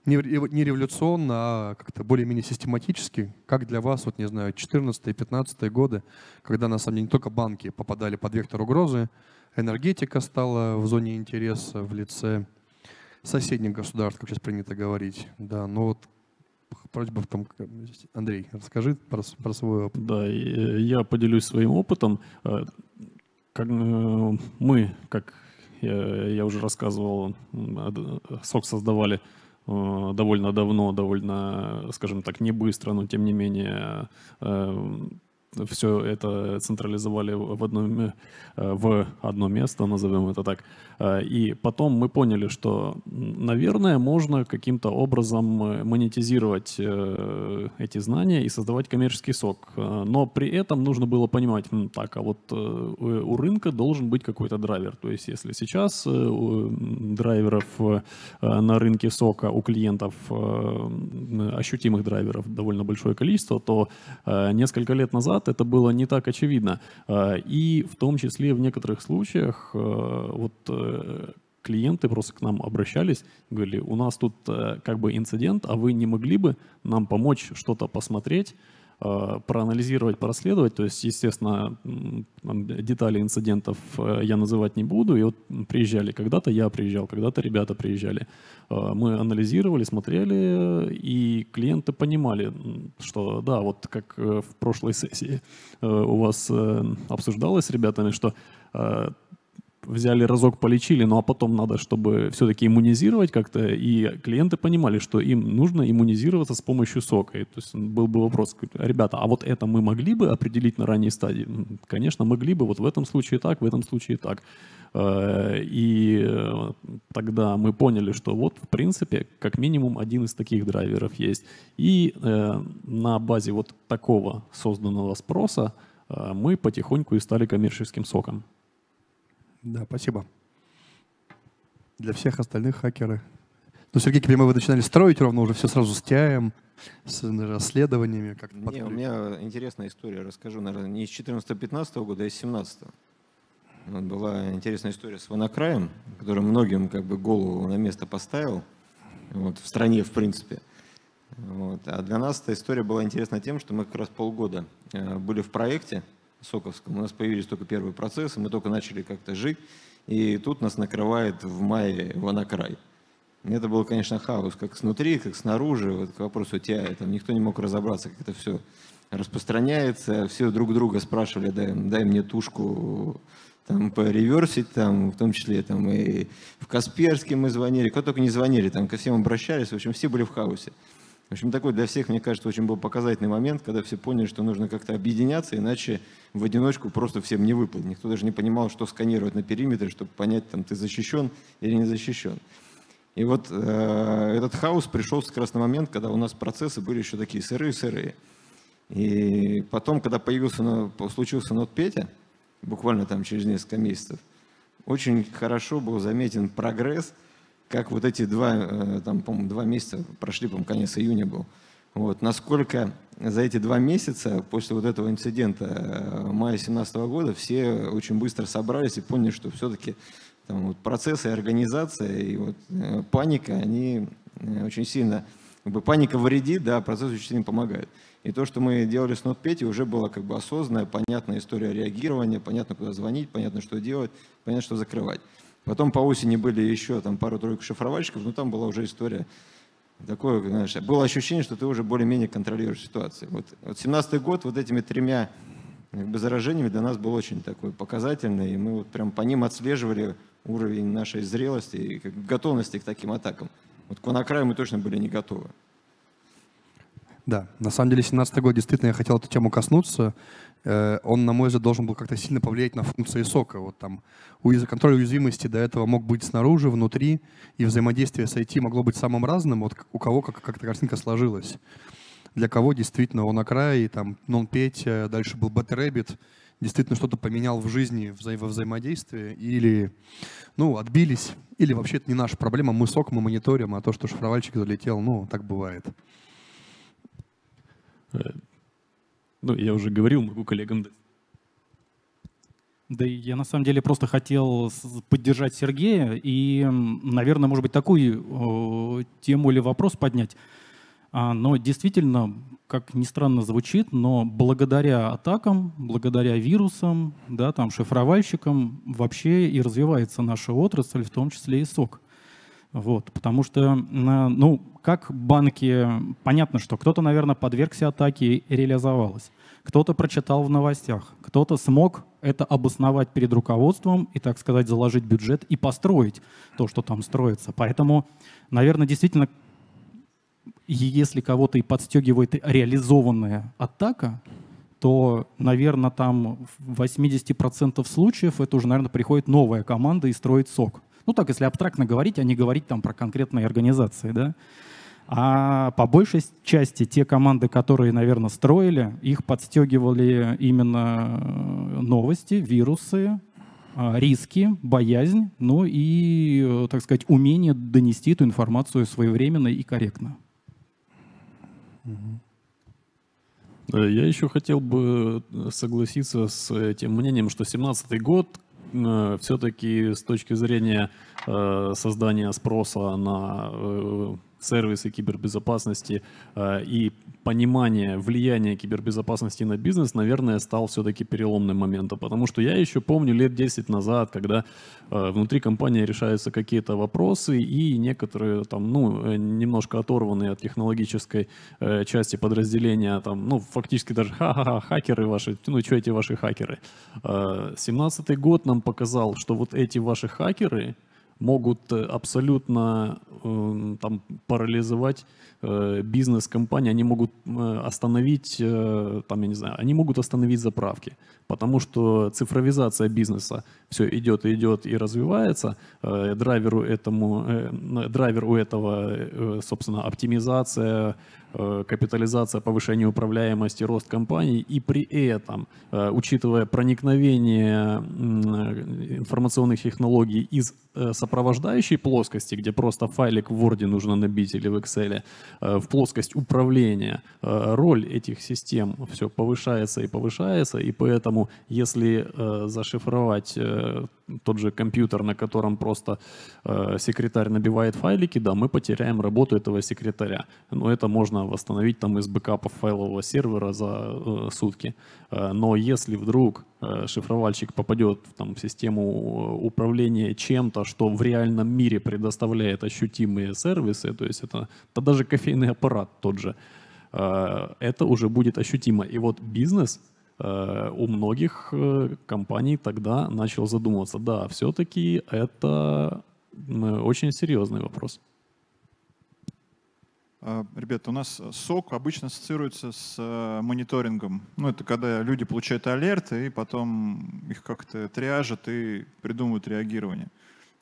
не, не революционно, а как-то более-менее систематически, как для вас, вот не знаю, 14-15 годы, когда на самом деле не только банки попадали под вектор угрозы, энергетика стала в зоне интереса в лице соседних государств, как сейчас принято говорить. Да, но вот просьба в том, Андрей, расскажи про, про свой опыт. Да, я поделюсь своим опытом. Э, как, э, мы, как я, я уже рассказывал, СОК создавали Э, довольно давно, довольно, скажем так, не быстро, но тем не менее э, все это централизовали в одно, э, в одно место, назовем это так. Э, и потом мы поняли, что, наверное, можно каким-то образом э, монетизировать эти знания и создавать коммерческий сок. Но при этом нужно было понимать, так, а вот у рынка должен быть какой-то драйвер. То есть если сейчас драйверов на рынке сока у клиентов ощутимых драйверов довольно большое количество, то несколько лет назад это было не так очевидно. И в том числе в некоторых случаях вот клиенты просто к нам обращались, говорили, у нас тут э, как бы инцидент, а вы не могли бы нам помочь что-то посмотреть, э, проанализировать, порасследовать. То есть, естественно, детали инцидентов э, я называть не буду. И вот приезжали когда-то, я приезжал, когда-то ребята приезжали. Мы анализировали, смотрели, и клиенты понимали, что да, вот как в прошлой сессии у вас обсуждалось с ребятами, что взяли разок, полечили, ну а потом надо, чтобы все-таки иммунизировать как-то, и клиенты понимали, что им нужно иммунизироваться с помощью сока. И, то есть был бы вопрос, ребята, а вот это мы могли бы определить на ранней стадии? Конечно, могли бы, вот в этом случае так, в этом случае так. Э, и э, тогда мы поняли, что вот, в принципе, как минимум один из таких драйверов есть. И э, на базе вот такого созданного спроса мы потихоньку и стали коммерческим соком. Да, спасибо. Для всех остальных хакеры. Ну, Сергей, например, вы начинали строить ровно уже все сразу с TI, с расследованиями. Как Не, у меня интересная история, расскажу, наверное, не из 14-15 года, а из 17 -го. Вот была интересная история с Ванакраем, который многим как бы голову на место поставил, вот, в стране в принципе. Вот. А для нас эта история была интересна тем, что мы как раз полгода э, были в проекте, Соковском. У нас появились только первые процессы, мы только начали как-то жить, и тут нас накрывает в мае Ванакрай. Это был, конечно, хаос, как снутри, как снаружи, вот к вопросу TI, там никто не мог разобраться, как это все распространяется, все друг друга спрашивали, дай, дай мне тушку там реверсить, там, в том числе там, и в Касперске мы звонили, кто только не звонили, там ко всем обращались, в общем, все были в хаосе. Общем, такой для всех, мне кажется, очень был показательный момент, когда все поняли, что нужно как-то объединяться, иначе в одиночку просто всем не выплыть. Никто даже не понимал, что сканировать на периметре, чтобы понять, там, ты защищен или не защищен. И вот э, этот хаос пришел как раз на момент, когда у нас процессы были еще такие сырые-сырые. И потом, когда появился, случился Нот Петя, буквально там через несколько месяцев, очень хорошо был заметен прогресс, как вот эти два, э, там, по два месяца прошли, по конец июня был, вот, насколько за эти два месяца после вот этого инцидента э, мая 2017 года все очень быстро собрались и поняли, что все-таки там, вот, процессы организация и вот, э, паника, они очень сильно, как бы паника вредит, да, процесс очень сильно помогает. И то, что мы делали с NotePet, уже была как бы осознанная, понятная история реагирования, понятно, куда звонить, понятно, что делать, понятно, что закрывать. Потом по осени были еще там пару-тройку шифровальщиков, но там была уже история такое, знаешь, было ощущение, что ты уже более-менее контролируешь ситуацию. Вот, вот 17 год вот этими тремя как бы, заражениями для нас был очень такой показательный, и мы вот прям по ним отслеживали уровень нашей зрелости и готовности к таким атакам. Вот к Ванакраю мы точно были не готовы. Да, на самом деле 17 год действительно я хотел эту тему коснуться. Э, он, на мой взгляд, должен был как-то сильно повлиять на функции сока. Вот там контроль уязвимости до этого мог быть снаружи, внутри, и взаимодействие с IT могло быть самым разным, вот у кого как, как эта картинка сложилась. Для кого действительно он на крае, там, non дальше был Better Rabbit, действительно что-то поменял в жизни вза во взаимодействии, или ну, отбились, или вообще это не наша проблема, мы сок, мы мониторим, а то, что шифровальщик залетел, ну, так бывает. Э, ну, я уже говорил, могу коллегам дать. Да я на самом деле просто хотел поддержать Сергея и, наверное, может быть, такую тему или вопрос поднять. А, но действительно, как ни странно звучит, но благодаря атакам, благодаря вирусам, да, там, шифровальщикам вообще и развивается наша отрасль, в том числе и сок. Вот, потому что, ну, как банки, понятно, что кто-то, наверное, подвергся атаке и реализовалось. Кто-то прочитал в новостях, кто-то смог это обосновать перед руководством и, так сказать, заложить бюджет и построить то, что там строится. Поэтому, наверное, действительно, если кого-то и подстегивает реализованная атака, то, наверное, там в 80% случаев это уже, наверное, приходит новая команда и строит сок. Ну так, если абстрактно говорить, а не говорить там про конкретные организации, да. А по большей части те команды, которые, наверное, строили, их подстегивали именно э, новости, вирусы, а, риски, боязнь, ну и, э, так сказать, умение донести эту информацию своевременно и корректно. Э, я еще хотел бы согласиться с тем мнением, что 2017 год Э, все-таки с точки зрения э, создания спроса на э, сервисы кибербезопасности и понимание влияния кибербезопасности на бизнес, наверное, стал все-таки переломным моментом. Потому что я еще помню лет 10 назад, когда внутри компании решаются какие-то вопросы, и некоторые там, ну, немножко оторванные от технологической части подразделения, там, ну, фактически даже ха-ха-ха, хакеры ваши, ну, что эти ваши хакеры. 17 год нам показал, что вот эти ваши хакеры могут э, абсолютно э, там, парализовать э, бизнес компании, они могут э, остановить, э, там, я не знаю, они могут остановить заправки, потому что цифровизация бизнеса все идет и идет и развивается, драйверу этому, драйвер у этого, собственно, оптимизация, капитализация, повышение управляемости, рост компаний, и при этом, учитывая проникновение информационных технологий из сопровождающей плоскости, где просто файлик в Word нужно набить или в Excel, в плоскость управления, роль этих систем все повышается и повышается, и поэтому, если зашифровать тот же компьютер, на котором просто э, секретарь набивает файлики, да, мы потеряем работу этого секретаря. Но это можно восстановить там из бэкапов файлового сервера за э, сутки. Э, но если вдруг э, шифровальщик попадет там, в систему э, управления чем-то, что в реальном мире предоставляет ощутимые сервисы, то есть это, это даже кофейный аппарат тот же, э, это уже будет ощутимо. И вот бизнес у многих э, компаний тогда начал задумываться, да, все-таки это очень серьезный вопрос. А, ребята, у нас сок обычно ассоциируется с э, мониторингом. Ну, это когда люди получают алерты, и потом их как-то триажат и придумывают реагирование.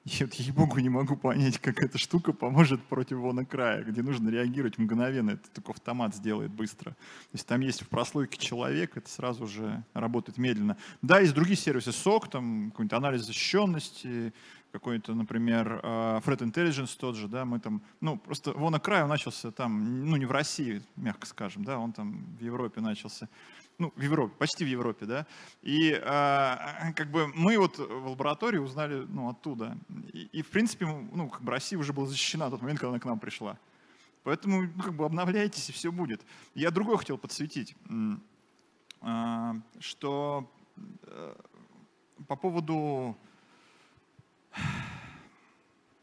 Я, ей-богу, не могу понять, как эта штука поможет против вона края, где нужно реагировать мгновенно. Это только автомат сделает быстро. То есть там есть в прослойке человек, это сразу же работает медленно. Да, есть другие сервисы, сок, там какой-нибудь анализ защищенности, какой-то, например, а, Threat Intelligence тот же, да, мы там, ну, просто Вона Край начался там, ну, не в России, мягко скажем, да, он там в Европе начался, ну, в Европе, почти в Европе, да, и а, как бы мы вот в лаборатории узнали, ну, оттуда, и, и в принципе, ну, как бы Россия уже была защищена в тот момент, когда она к нам пришла, поэтому, ну, как бы обновляйтесь, и все будет. Я другое хотел подсветить, а, что э, по поводу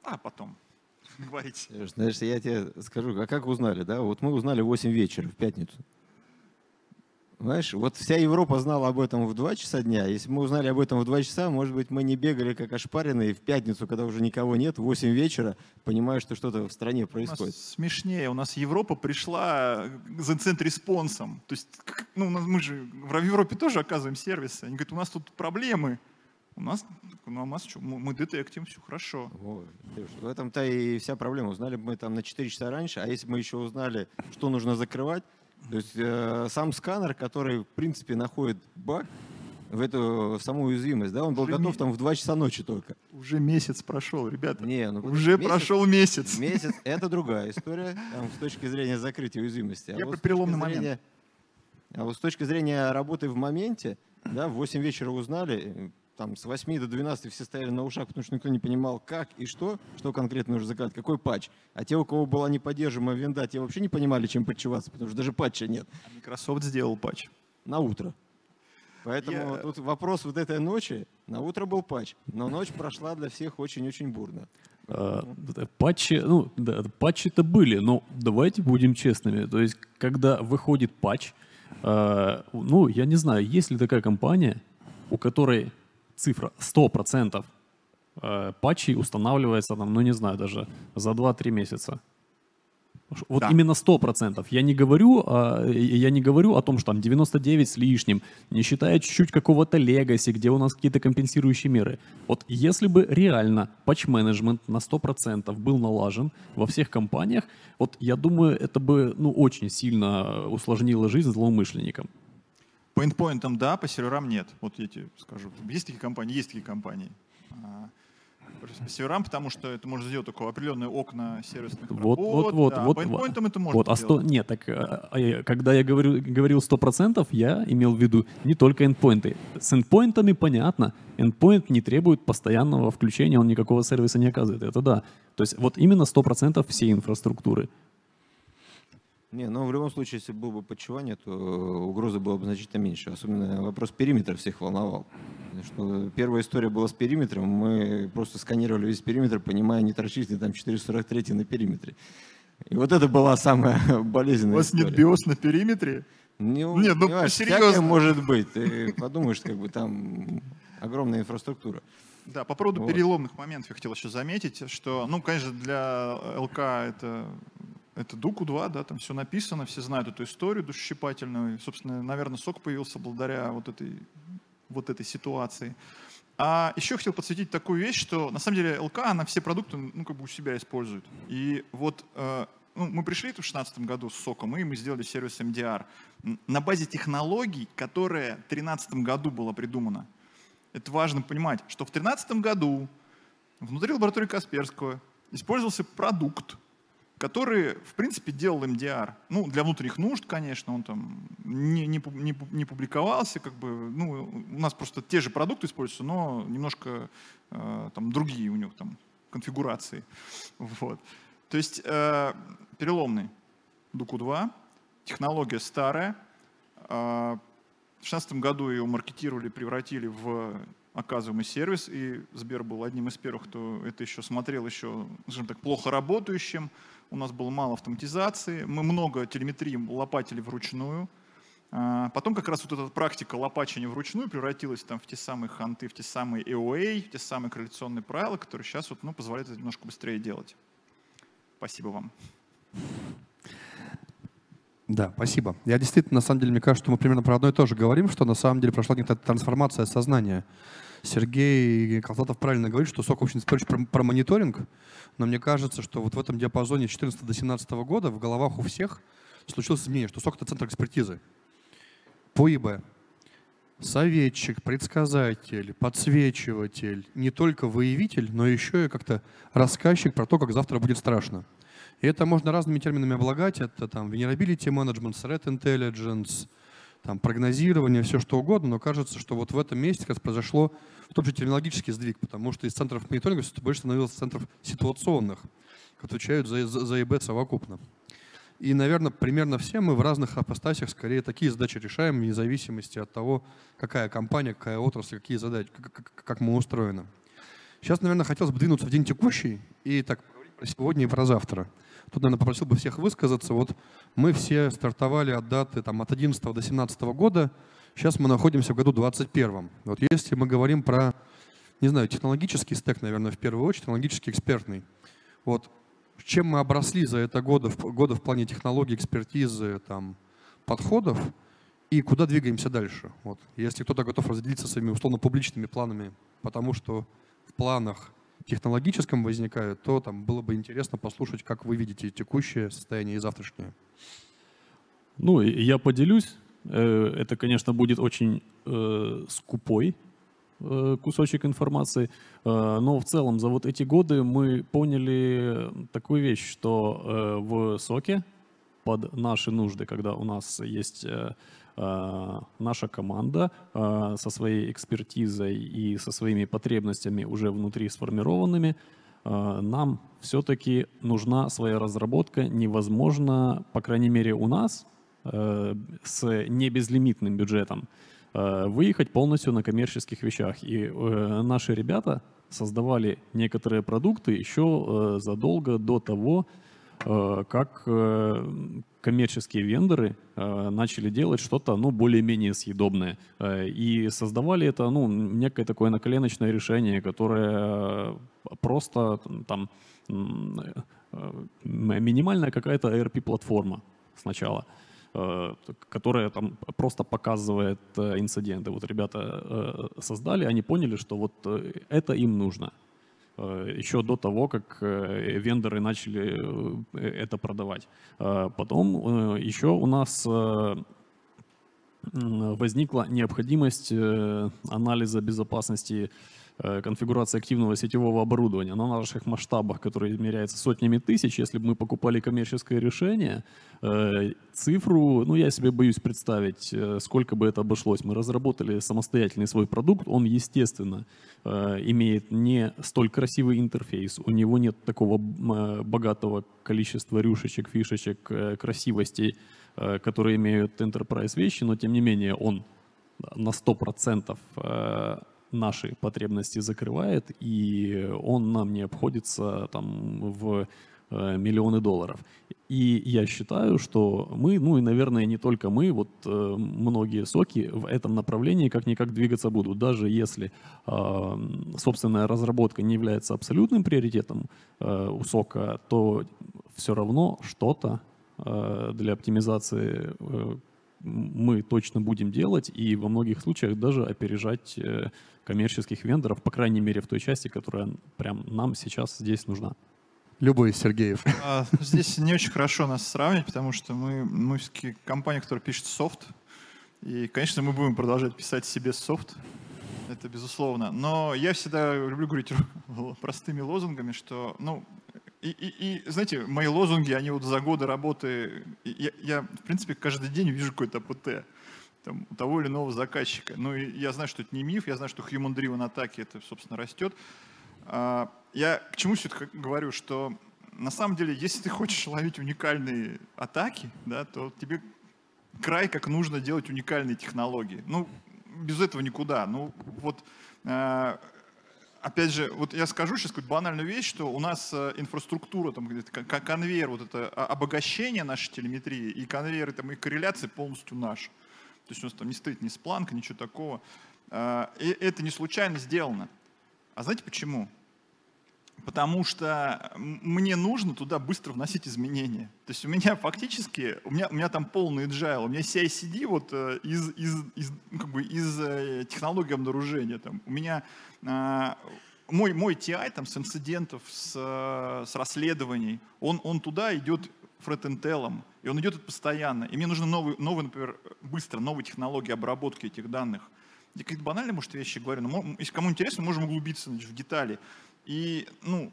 а потом говорить. Знаешь, я тебе скажу, а как узнали, да? Вот мы узнали в 8 вечера в пятницу. Знаешь, вот вся Европа знала об этом в 2 часа дня. Если мы узнали об этом в 2 часа, может быть, мы не бегали как ошпаренные в пятницу, когда уже никого нет, в 8 вечера, понимая, что что-то в стране происходит. У нас смешнее. У нас Европа пришла за инцидент-респонсом. То есть, ну, мы же в Европе тоже оказываем сервисы. Они говорят, у нас тут проблемы. У нас, ну, у нас что, мы детектим, все хорошо. Вот. В этом-то и вся проблема. Узнали бы мы там на 4 часа раньше, а если бы мы еще узнали, что нужно закрывать, то есть э, сам сканер, который, в принципе, находит баг в эту в саму уязвимость, да, он был уже готов там в 2 часа ночи только. Уже месяц прошел, ребята. Не, ну, уже месяц, прошел месяц. Месяц — это другая история, там, с точки зрения закрытия уязвимости. А Я вот про переломный зрения, момент. А вот с точки зрения работы в моменте, да, в 8 вечера узнали, там с 8 до 12 все стояли на ушах, потому что никто не понимал, как и что, что конкретно нужно заказать, какой патч. А те, у кого была неподдерживаемая винда, те вообще не понимали, чем патчеваться, потому что даже патча нет. А Microsoft сделал патч. На утро. Поэтому Я... тут вопрос вот этой ночи, на утро был патч, но ночь прошла для всех очень-очень бурно. А, патчи, ну, да, патчи-то были, но давайте будем честными. То есть, когда выходит патч, э, ну, я не знаю, есть ли такая компания, у которой цифра 100% э, патчей устанавливается, там, ну не знаю, даже за 2-3 месяца. Вот да. именно 100%. Я не, говорю, я не говорю о том, что там 99 с лишним, не считая чуть-чуть какого-то легаси, где у нас какие-то компенсирующие меры. Вот если бы реально патч-менеджмент на 100% был налажен во всех компаниях, вот я думаю, это бы ну, очень сильно усложнило жизнь злоумышленникам. По endpoint да, по серверам нет. Вот я тебе скажу. Есть такие компании? Есть такие компании. А, по серверам, потому что это можно сделать только определенные окна сервисных вот, работ. Вот, вот, да. вот. По endpoint это можно вот, а 100, Нет, так, а, а, когда я говорю, говорил 100%, я имел в виду не только endpoint. С endpoint понятно. Endpoint не требует постоянного включения, он никакого сервиса не оказывает. Это да. То есть вот именно 100% всей инфраструктуры. Не, ну в любом случае, если было бы подчевание, то угрозы было бы значительно меньше. Особенно вопрос периметра всех волновал. Что первая история была с периметром, мы просто сканировали весь периметр, понимая, не торчит ли там 443 на периметре. И вот это была самая болезненная У вас история. нет биос на периметре? Не, нет, ну понимаешь, серьезно. может быть. Ты подумаешь, как бы там огромная инфраструктура. Да, по поводу вот. переломных моментов я хотел еще заметить, что, ну, конечно, для ЛК это это Дуку-2, да, там все написано, все знают эту историю душесчипательную. Собственно, наверное, сок появился благодаря вот этой, вот этой ситуации. А еще хотел подсветить такую вещь, что на самом деле ЛК, она все продукты ну, как бы у себя использует. И вот э, ну, мы пришли в 2016 году с соком, и мы сделали сервис MDR на базе технологий, которая в 2013 году была придумана. Это важно понимать, что в 2013 году внутри лаборатории Касперского использовался продукт, который, в принципе, делал MDR. Ну, для внутренних нужд, конечно, он там не, не, не, не публиковался, как бы, ну, у нас просто те же продукты используются, но немножко э, там другие у них там конфигурации. Вот. То есть э, переломный Дуку-2, технология старая, э, в 2016 году ее маркетировали, превратили в оказываемый сервис, и Сбер был одним из первых, кто это еще смотрел еще, скажем так, плохо работающим у нас было мало автоматизации, мы много телеметрии лопатили вручную, А, потом как раз вот эта практика лопачения вручную превратилась там в те самые ханты, в те самые EOA, в те самые корреляционные правила, которые сейчас вот, ну, позволяют это немножко быстрее делать. Спасибо вам. Да, спасибо. Я действительно, на самом деле, мне кажется, что мы примерно про одно и то же говорим, что на самом деле прошла некоторая трансформация сознания. Сергей Колтатов правильно говорит, что СОК очень спорит про, про мониторинг, но мне кажется, что вот в этом диапазоне 14 до 17 года в головах у всех случилось изменение, что СОК — это центр экспертизы по ИБ. Советчик, предсказатель, подсвечиватель, не только выявитель, но еще и как-то рассказчик про то, как завтра будет страшно. И это можно разными терминами облагать. Это там vulnerability management, threat intelligence, там, прогнозирование, все что угодно. Но кажется, что вот в этом месте как раз произошло в том же терминологический сдвиг, потому что из центров мониторинга все больше становилось центров ситуационных, отвечают за, за, за ИБ совокупно. И, наверное, примерно все мы в разных апостасиях скорее такие задачи решаем, вне зависимости от того, какая компания, какая отрасль, какие задачи, как, как мы устроены. Сейчас, наверное, хотелось бы двинуться в день текущий и так поговорить про сегодня и про завтра. Тут, наверное, попросил бы всех высказаться. Вот мы все стартовали от даты там, от 11 до 17 года. Сейчас мы находимся в году 21. Вот если мы говорим про, не знаю, технологический стек, наверное, в первую очередь, технологический экспертный. Вот чем мы обросли за это годы, годы в плане технологий, экспертизы, там, подходов, и куда двигаемся дальше. Вот. Если кто-то готов разделиться своими условно-публичными планами, потому что в планах технологическом возникают, то там было бы интересно послушать, как вы видите текущее состояние и завтрашнее. Ну, я поделюсь. Э, это, конечно, будет очень э, скупой э, кусочек информации, но в целом за вот эти годы мы поняли такую вещь, что в соке под наши нужды, когда у нас есть Э, наша команда э, со своей экспертизой и со своими потребностями уже внутри сформированными, э, нам все-таки нужна своя разработка. Невозможно, по крайней мере у нас, с не безлимитным бюджетом, выехать полностью на коммерческих вещах. И наши ребята создавали некоторые продукты еще задолго до того, как коммерческие вендоры э, начали делать что-то ну, более-менее съедобное. Э, и создавали это ну, некое такое наколеночное решение, которое просто там э, минимальная какая-то ERP-платформа сначала которая там просто показывает инциденты. Вот ребята создали, они поняли, что вот это им нужно. Э, еще до того, как э, вендоры начали э, это продавать. Потом еще у нас возникла необходимость анализа безопасности Э, конфигурация активного сетевого оборудования. На наших масштабах, которые измеряются сотнями тысяч, если бы мы покупали коммерческое решение, э, цифру, ну я себе боюсь представить, э, сколько бы это обошлось. Мы разработали самостоятельный свой продукт, он, естественно, имеет не столь красивый интерфейс, у него нет такого богатого количества рюшечек, фишечек, красивостей, которые имеют enterprise вещи, но тем не менее он на 100% наши потребности закрывает, и он нам не обходится там в э, миллионы долларов. И я считаю, что мы, ну и, наверное, не только мы, вот э, многие соки в этом направлении как-никак двигаться будут. Даже если э, собственная разработка не является абсолютным приоритетом э, у сока, то все равно что-то э, для оптимизации э, мы точно будем делать и во многих случаях даже опережать э, коммерческих вендоров, по крайней мере в той части, которая прям нам сейчас здесь нужна. Любой Сергеев. А, здесь не очень хорошо нас сравнивать, потому что мы, мы компания, которая пишет софт, и, конечно, мы будем продолжать писать себе софт, это безусловно. Но я всегда люблю говорить простыми лозунгами, что, ну, и, и, и, знаете, мои лозунги, они вот за годы работы, я, я в принципе, каждый день вижу какой-то АПТ там, у того или иного заказчика. Ну, и я знаю, что это не миф, я знаю, что human driven атаки это, собственно, растет. А, я к чему все это говорю, что на самом деле, если ты хочешь ловить уникальные атаки, да, то тебе край как нужно делать уникальные технологии. Ну, без этого никуда. Ну, вот а, опять же, вот я скажу сейчас какую-то банальную вещь, что у нас э, инфраструктура, там, как конвейер, вот это обогащение нашей телеметрии и конвейеры там, и корреляции полностью наши. То есть у нас там не стоит ни спланка, ничего такого. А, и это не случайно сделано. А знаете почему? Потому что мне нужно туда быстро вносить изменения. То есть у меня фактически, у меня, у меня там полный agile, у меня CI-CD вот э, из, из, из, ну, как бы из э, технологии обнаружения. Там. У меня а, мой, мой TI там, с инцидентов, с, э, с расследований, он, он туда идет фред-интелом, и он идет постоянно. И мне нужны новые, новые, например, быстро, новые технологии обработки этих данных. Я какие-то банальные, может, вещи говорю, но если кому интересно, можем углубиться значит, в детали. И, ну,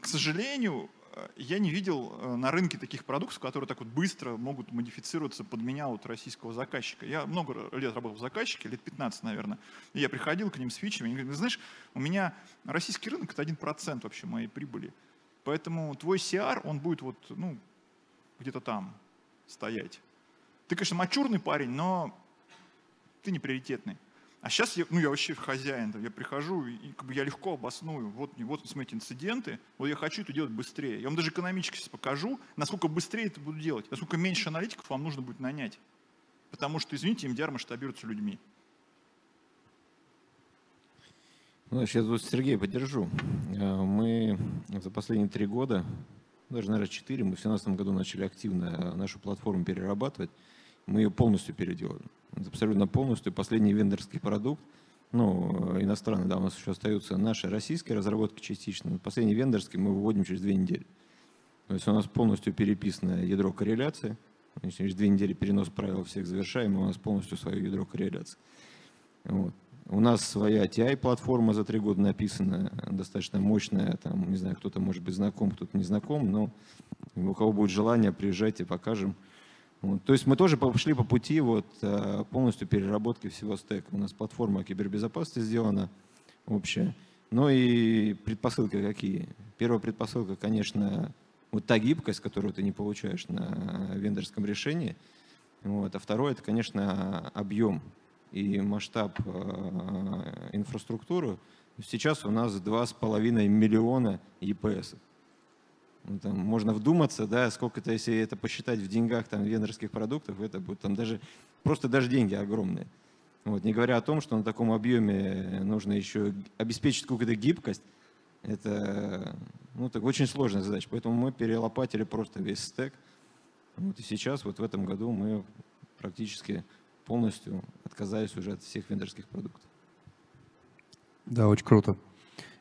к сожалению, э, я не видел э, на рынке таких продуктов, которые так вот быстро могут модифицироваться под меня от российского заказчика. Я много лет работал в заказчике, лет 15, наверное. И я приходил к ним с фичами, они говорят, знаешь, у меня российский рынок это 1% вообще моей прибыли. Поэтому твой CR, он будет вот, ну, где-то там стоять. Ты, конечно, мачурный парень, но ты не приоритетный. А сейчас я, ну, я вообще хозяин, я прихожу и как бы я легко обосную. Вот, вот смотрите, инциденты, вот я хочу это делать быстрее. Я вам даже экономически сейчас покажу, насколько быстрее это буду делать, насколько меньше аналитиков вам нужно будет нанять. Потому что, извините, MDR масштабируется людьми. Ну, сейчас вот Сергей поддержу. Э, мы за последние три года, даже, наверное, четыре, мы в 2017 году начали активно нашу платформу перерабатывать. Мы ее полностью переделали абсолютно полностью последний вендорский продукт. Ну, иностранный, да, у нас еще остаются наши российские разработки частично. Последний вендорский мы выводим через две недели. То есть у нас полностью переписано ядро корреляции. Через две недели перенос правил всех завершаем, и у нас полностью свое ядро корреляции. Вот. У нас своя TI-платформа за три года написана, достаточно мощная. Там, не знаю, кто-то может быть знаком, кто-то не знаком, но у кого будет желание, приезжайте, покажем. То есть мы тоже пошли по пути вот, э, полностью переработки всего стека. У нас платформа кибербезопасности сделана общая. Ну и предпосылки какие? Первая предпосылка, конечно, вот та гибкость, которую ты не получаешь на вендорском решении. Вот. А второе, это, конечно, объем и масштаб э, инфраструктуры. Сейчас у нас 2,5 миллиона EPS. Ну, там, можно вдуматься, да, сколько-то, если это посчитать в деньгах там, вендорских продуктов, это будет там даже, просто даже деньги огромные. Вот, не говоря о том, что на таком объеме нужно еще обеспечить какую-то гибкость, это ну, так, очень сложная задача. Поэтому мы перелопатили просто весь стек. Вот, и сейчас, вот в этом году, мы практически полностью отказались уже от всех вендорских продуктов. Да, очень круто.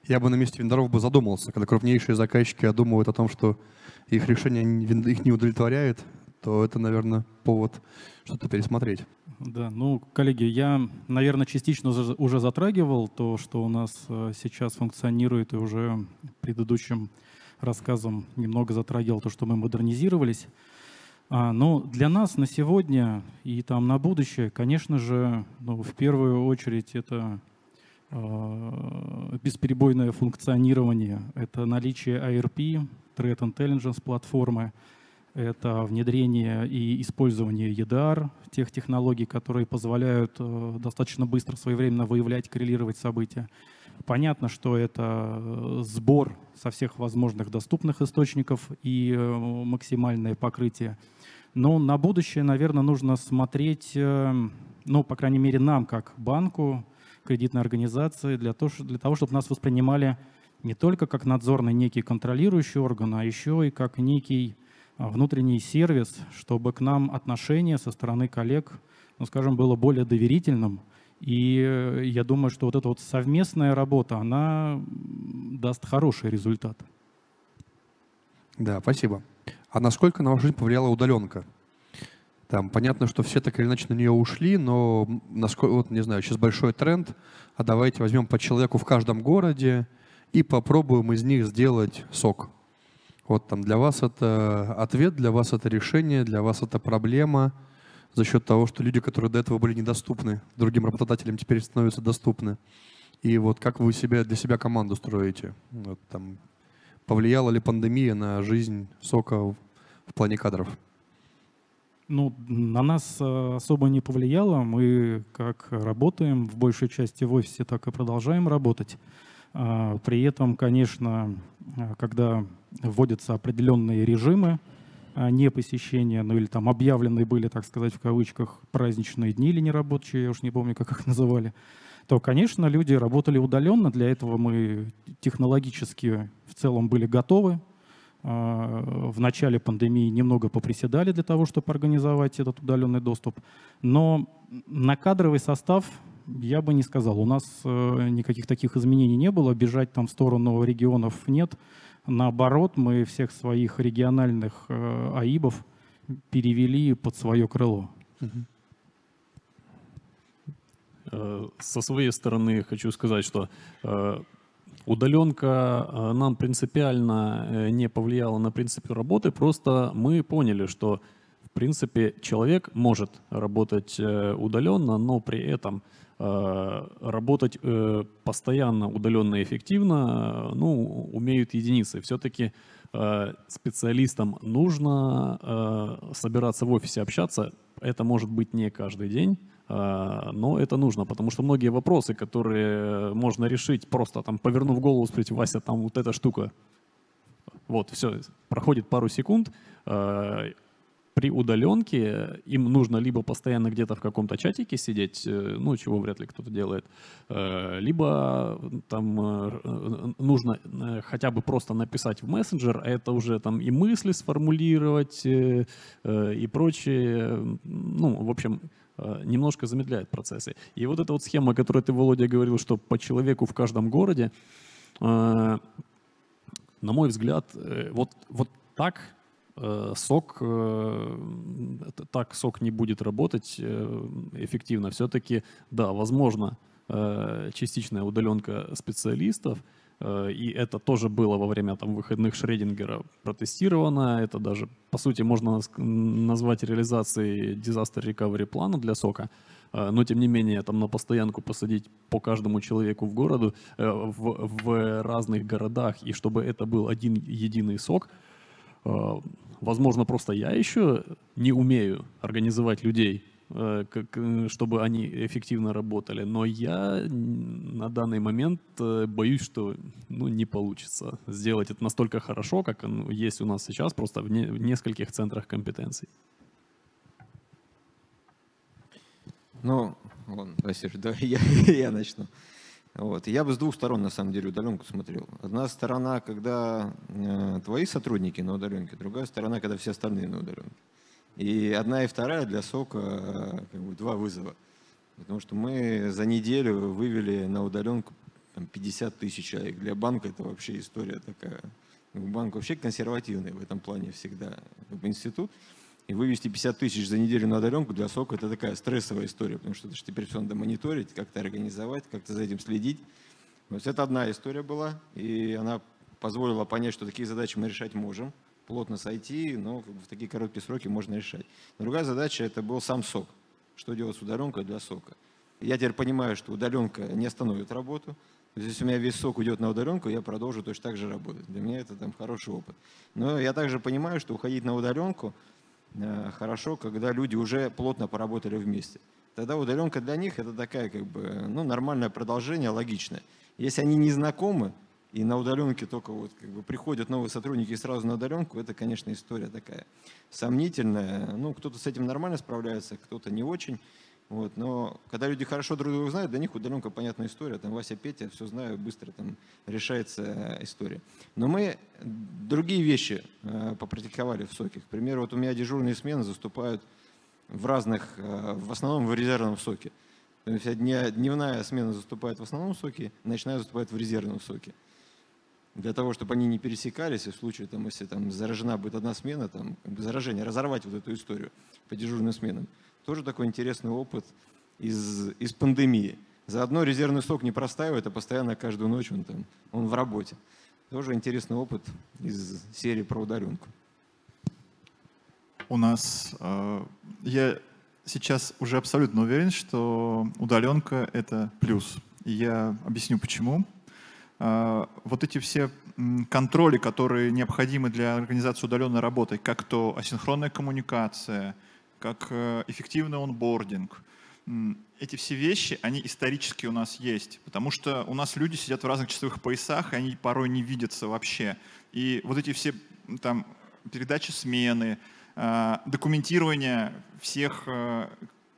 Я бы на месте вендоров бы задумался, когда крупнейшие заказчики думают о том, что их решение их не удовлетворяет, то это, наверное, повод что-то пересмотреть. Да, ну, коллеги, я, наверное, частично уже затрагивал то, что у нас э, сейчас функционирует, и уже предыдущим рассказом немного затрагивал то, что мы модернизировались. А, но для нас на сегодня и там на будущее, конечно же, ну, в первую очередь это бесперебойное функционирование, это наличие ARP, Threat Intelligence платформы, это внедрение и использование EDR, тех технологий, которые позволяют э, достаточно быстро, своевременно выявлять, коррелировать события. Понятно, что это э, сбор со всех возможных доступных источников и максимальное покрытие. Но на будущее, наверное, нужно смотреть, ну, по крайней мере, нам, как банку, кредитной организации для того, для того, чтобы нас воспринимали не только как надзорный некий контролирующий орган, а еще и как некий а, внутренний сервис, чтобы к нам отношение со стороны коллег, ну, скажем, было более доверительным. И э, я думаю, что вот эта вот совместная работа, она даст хороший результат. Да, спасибо. А насколько на вашу жизнь повлияла удаленка? Там понятно, что все так или иначе на нее ушли, но насколько, вот не знаю, сейчас большой тренд, а давайте возьмем по человеку в каждом городе и попробуем из них сделать сок. Вот там для вас это ответ, для вас это решение, для вас это проблема за счет того, что люди, которые до этого были недоступны, другим работодателям теперь становятся доступны. И вот как вы себя, для себя команду строите? Вот, там, повлияла ли пандемия на жизнь сока в, плане кадров? Ну, на нас э, особо не повлияло. Мы как работаем в большей части в офисе, так и продолжаем работать. А, при этом, конечно, когда вводятся определенные режимы, а, не посещения, ну или там объявленные были, так сказать, в кавычках, праздничные дни или нерабочие, я уж не помню, как их называли, то, конечно, люди работали удаленно. Для этого мы технологически в целом были готовы. А, в начале пандемии немного поприседали для того, чтобы организовать этот удаленный доступ. Но на кадровый состав я бы не сказал. У нас э, никаких таких изменений не было. Бежать там в сторону регионов нет. Наоборот, мы всех своих региональных э, АИБов перевели под свое крыло. Э, со своей стороны хочу сказать, что удаленка нам принципиально не повлияла на принципы работы, просто мы поняли, что в принципе человек может работать удаленно, но при этом Э, работать э, постоянно, удаленно и эффективно, ну, умеют единицы. Все-таки э, специалистам нужно собираться в офисе, общаться. Это может быть не каждый день, но это нужно, потому что многие вопросы, которые можно решить, просто там повернув голову, спросить, Вася, там вот эта штука, вот, все, проходит пару секунд, при удаленке им нужно либо постоянно где-то в каком-то чатике сидеть, э, ну, чего вряд ли кто-то делает, э, либо там э, нужно хотя бы просто написать в мессенджер, а это уже там и мысли сформулировать и прочее. Ну, в общем, немножко замедляет процессы. И вот эта вот схема, о которой ты, Володя, говорил, что по человеку в каждом городе, на мой взгляд, вот, вот так Э, сок, э, так сок не будет работать э, эффективно. Все-таки, да, возможно, частичная удаленка специалистов, и это тоже было во время там, выходных Шредингера протестировано. Это даже, по сути, можно назвать реализацией disaster recovery плана для сока. Но, тем не менее, там на постоянку посадить по каждому человеку в городу, в, в разных городах, и чтобы это был один единый сок – Возможно, просто я еще не умею организовать людей, э, э, чтобы они эффективно работали. Но я на данный момент э, боюсь, что ну, не получится сделать это настолько хорошо, как оно есть у нас сейчас, просто в, не, в нескольких центрах компетенций. Ну, ладно, Василий, давай я, я начну. Вот. Я бы с двух сторон, на самом деле, удаленку смотрел. Одна сторона, когда э, твои сотрудники на удаленке, другая сторона, когда все остальные на удаленке. И одна и вторая для СОКа э, как бы, два вызова. Потому что мы за неделю вывели на удаленку там, 50 тысяч человек. Для банка это вообще история такая. Банк вообще консервативный в этом плане всегда. Институт. И вывести 50 тысяч за неделю на удаленку для сока это такая стрессовая история, потому что это же теперь все надо мониторить, как-то организовать, как-то за этим следить. То есть это одна история была, и она позволила понять, что такие задачи мы решать можем, плотно сойти, но в такие короткие сроки можно решать. Другая задача это был сам сок. Что делать с удаленкой для сока? Я теперь понимаю, что удаленка не остановит работу. Если у меня весь сок уйдет на удаленку, я продолжу точно так же работать. Для меня это там хороший опыт. Но я также понимаю, что уходить на удаленку – Э, хорошо, когда люди уже плотно поработали вместе. Тогда удаленка для них это такая как бы ну, нормальное продолжение, логичное. Если они не знакомы, и на удаленке только вот как бы приходят новые сотрудники и сразу на удаленку, это, конечно, история такая сомнительная. Ну, кто-то с этим нормально справляется, кто-то не очень. Вот, но когда люди хорошо друг друга знают, для них удаленка понятная история. Там Вася, Петя, все знаю, быстро там решается история. Но мы другие вещи э, попрактиковали в соке. К примеру, вот у меня дежурные смены заступают в разных, э, в основном в резервном соке. То есть дня, дневная смена заступает в основном соке, ночная заступает в резервном соке. Для того, чтобы они не пересекались, и в случае, там, если там заражена будет одна смена, там, заражение, разорвать вот эту историю по дежурным сменам. Тоже такой интересный опыт из, из пандемии. Заодно резервный сок не простаивает, а постоянно каждую ночь он там, он в работе. Тоже интересный опыт из серии про удаленку. У нас, э, я сейчас уже абсолютно уверен, что удаленка — это плюс. И я объясню почему. Э, вот эти все контроли, которые необходимы для организации удаленной работы, как то асинхронная коммуникация — как э, эффективный онбординг. Эти все вещи, они исторически у нас есть, потому что у нас люди сидят в разных часовых поясах, и они порой не видятся вообще. И вот эти все там передача смены, э, документирование всех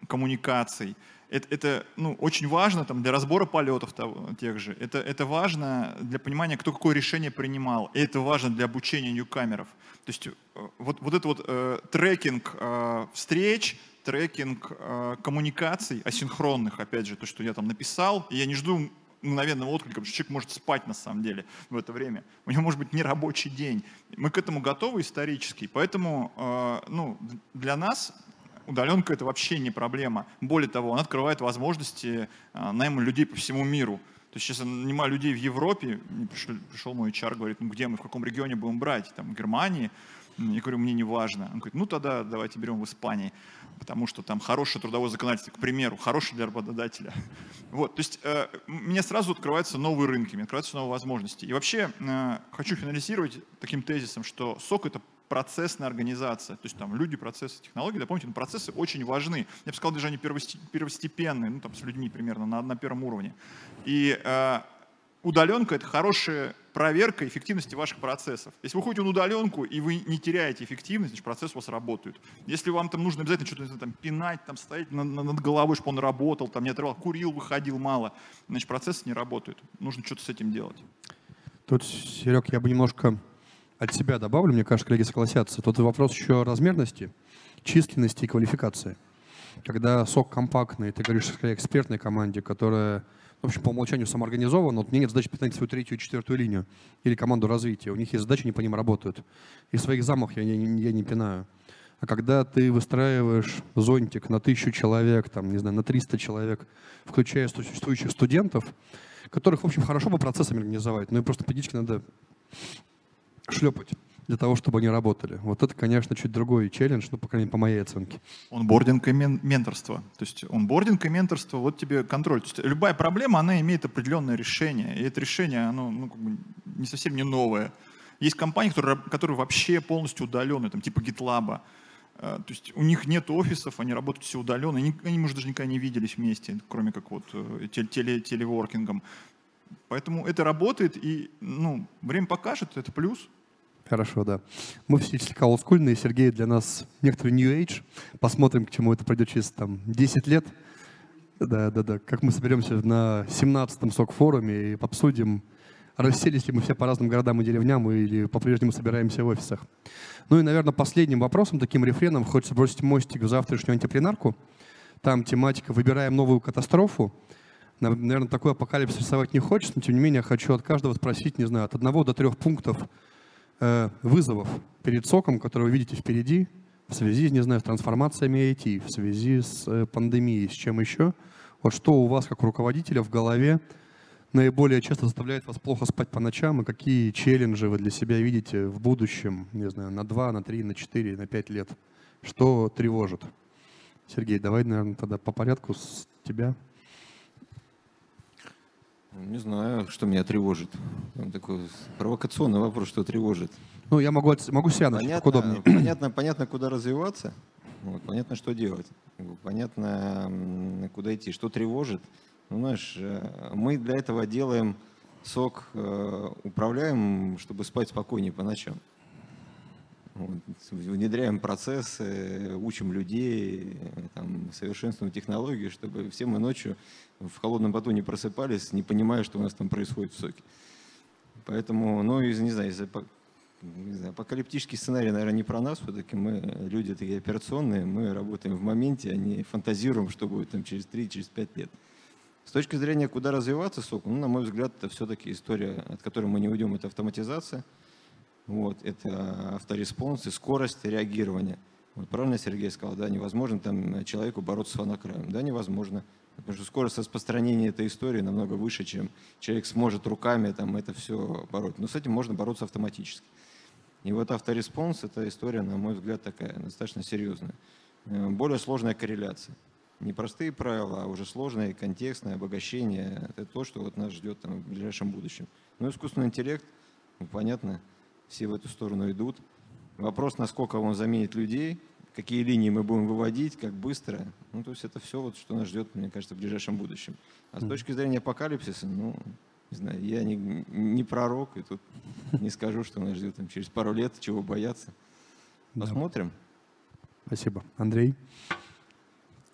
коммуникаций. Это, это ну, очень важно там, для разбора полетов того, тех же. Это, это важно для понимания, кто какое решение принимал. И это важно для обучения ньюкамеров. То есть вот, вот это вот э, трекинг э, встреч, трекинг э, коммуникаций асинхронных, опять же, то, что я там написал, и я не жду мгновенного отклика, потому что человек может спать на самом деле в это время. У него может быть нерабочий день. Мы к этому готовы исторически. Поэтому э, ну, для нас удаленка это вообще не проблема. Более того, она открывает возможности э, найма людей по всему миру. То есть сейчас нанимаю людей в Европе, пришел, пришел мой HR, говорит, ну где мы, в каком регионе будем брать? Там, в Германии. Я говорю, мне не важно. Он говорит, ну тогда давайте берем в Испании потому что там хорошее трудовое законодательство, к примеру, хорошее для работодателя. Вот, то есть э, мне сразу открываются новые рынки, мне открываются новые возможности. И вообще э, хочу финализировать таким тезисом, что СОК — это процессная организация. То есть там люди, процессы, технологии, дополнительные процессы очень важны. Я бы сказал, даже они первостепенные, ну там с людьми примерно на, на первом уровне. И э, удаленка — это хорошая проверка эффективности ваших процессов. Если вы ходите на удаленку и вы не теряете эффективность, значит процесс у вас работает. Если вам там нужно обязательно что-то там пинать, там стоять над, над головой, чтобы он работал, там не отрывал, курил, выходил мало, значит процессы не работают. Нужно что-то с этим делать. Тут, Серег, я бы немножко от себя добавлю, мне кажется, коллеги согласятся. Тут вопрос еще размерности, численности и квалификации. Когда сок компактный, ты говоришь о экспертной команде, которая в общем, по умолчанию самоорганизован, вот мне нет задачи питать свою третью четвертую линию или команду развития. У них есть задачи, они по ним работают. И своих замов я не, я не пинаю. А когда ты выстраиваешь зонтик на тысячу человек, там, не знаю, на 300 человек, включая существующих студентов, которых, в общем, хорошо бы процессами организовать, но и просто периодически надо шлепать для того, чтобы они работали. Вот это, конечно, чуть другой челлендж, ну, по крайней мере, по моей оценке. Онбординг и мен менторство. То есть онбординг и менторство, вот тебе контроль. То есть любая проблема, она имеет определенное решение. И это решение, оно ну, как бы не совсем не новое. Есть компании, которые, которые вообще полностью удаленные, там, типа GitLab. Э, то есть у них нет офисов, они работают все удаленно. Они, они может, даже никогда не виделись вместе, кроме как вот э, теле, телеворкингом. Поэтому это работает, и ну, время покажет, это плюс. Хорошо, да. Мы все слегка олдскульные, Сергей для нас некоторый New Age. Посмотрим, к чему это пройдет через там, 10 лет. Да, да, да. Как мы соберемся на 17-м СОК-форуме и обсудим, расселись ли мы все по разным городам и деревням или по-прежнему собираемся в офисах. Ну и, наверное, последним вопросом, таким рефреном, хочется бросить мостик в завтрашнюю антипленарку. Там тематика «Выбираем новую катастрофу». Наверное, такой апокалипсис рисовать не хочется, но тем не менее хочу от каждого спросить, не знаю, от одного до трех пунктов – вызовов перед соком, которые вы видите впереди в связи, не знаю, с трансформациями IT, в связи с э, пандемией, с чем еще? Вот что у вас, как руководителя, в голове наиболее часто заставляет вас плохо спать по ночам, и какие челленджи вы для себя видите в будущем, не знаю, на 2, на 3, на 4, на 5 лет? Что тревожит? Сергей, давай, наверное, тогда по порядку с тебя. Не знаю, что меня тревожит. Там такой провокационный вопрос, что тревожит. Ну, я могу, могу себя начать, понятно, удобнее. Понятно, понятно, куда развиваться, вот, понятно, что делать, понятно, куда идти. Что тревожит? Ну, знаешь, э, мы для этого делаем сок, э, управляем, чтобы спать спокойнее по ночам. Внедряем процессы, учим людей, там, совершенствуем технологии, чтобы все мы ночью в холодном поту не просыпались, не понимая, что у нас там происходит в соке. Поэтому, ну, из, не знаю, из не знаю, апокалиптический сценарий, наверное, не про нас, все-таки мы люди такие операционные, мы работаем в моменте, а не фантазируем, что будет там через 3-5 через лет. С точки зрения, куда развиваться сок, ну, на мой взгляд, это все-таки история, от которой мы не уйдем, это автоматизация – вот, это авто response и скорость реагирования. Вот правильно Сергей сказал, да, невозможно там человеку бороться с WannaCry ем. Да, невозможно. Потому что скорость распространения этой истории намного выше, чем человек сможет руками там это все бороться. Но с этим можно бороться автоматически. И вот автореспонс – это история, на мой взгляд, такая достаточно серьезная. Э, более сложная корреляция. Не простые правила, а уже сложное контекстное обогащение. Это то, что вот нас ждет там, в ближайшем будущем. Но искусственный интеллект, ну, понятно, все в эту сторону идут. Вопрос, насколько он заменит людей, какие линии мы будем выводить, как быстро. Ну, то есть это все, вот, что нас ждет, мне кажется, в ближайшем будущем. А с точки зрения апокалипсиса, ну, не знаю, я не, не пророк, и тут не скажу, что нас ждет там, через пару лет, чего бояться. Да. Посмотрим. Спасибо. Андрей?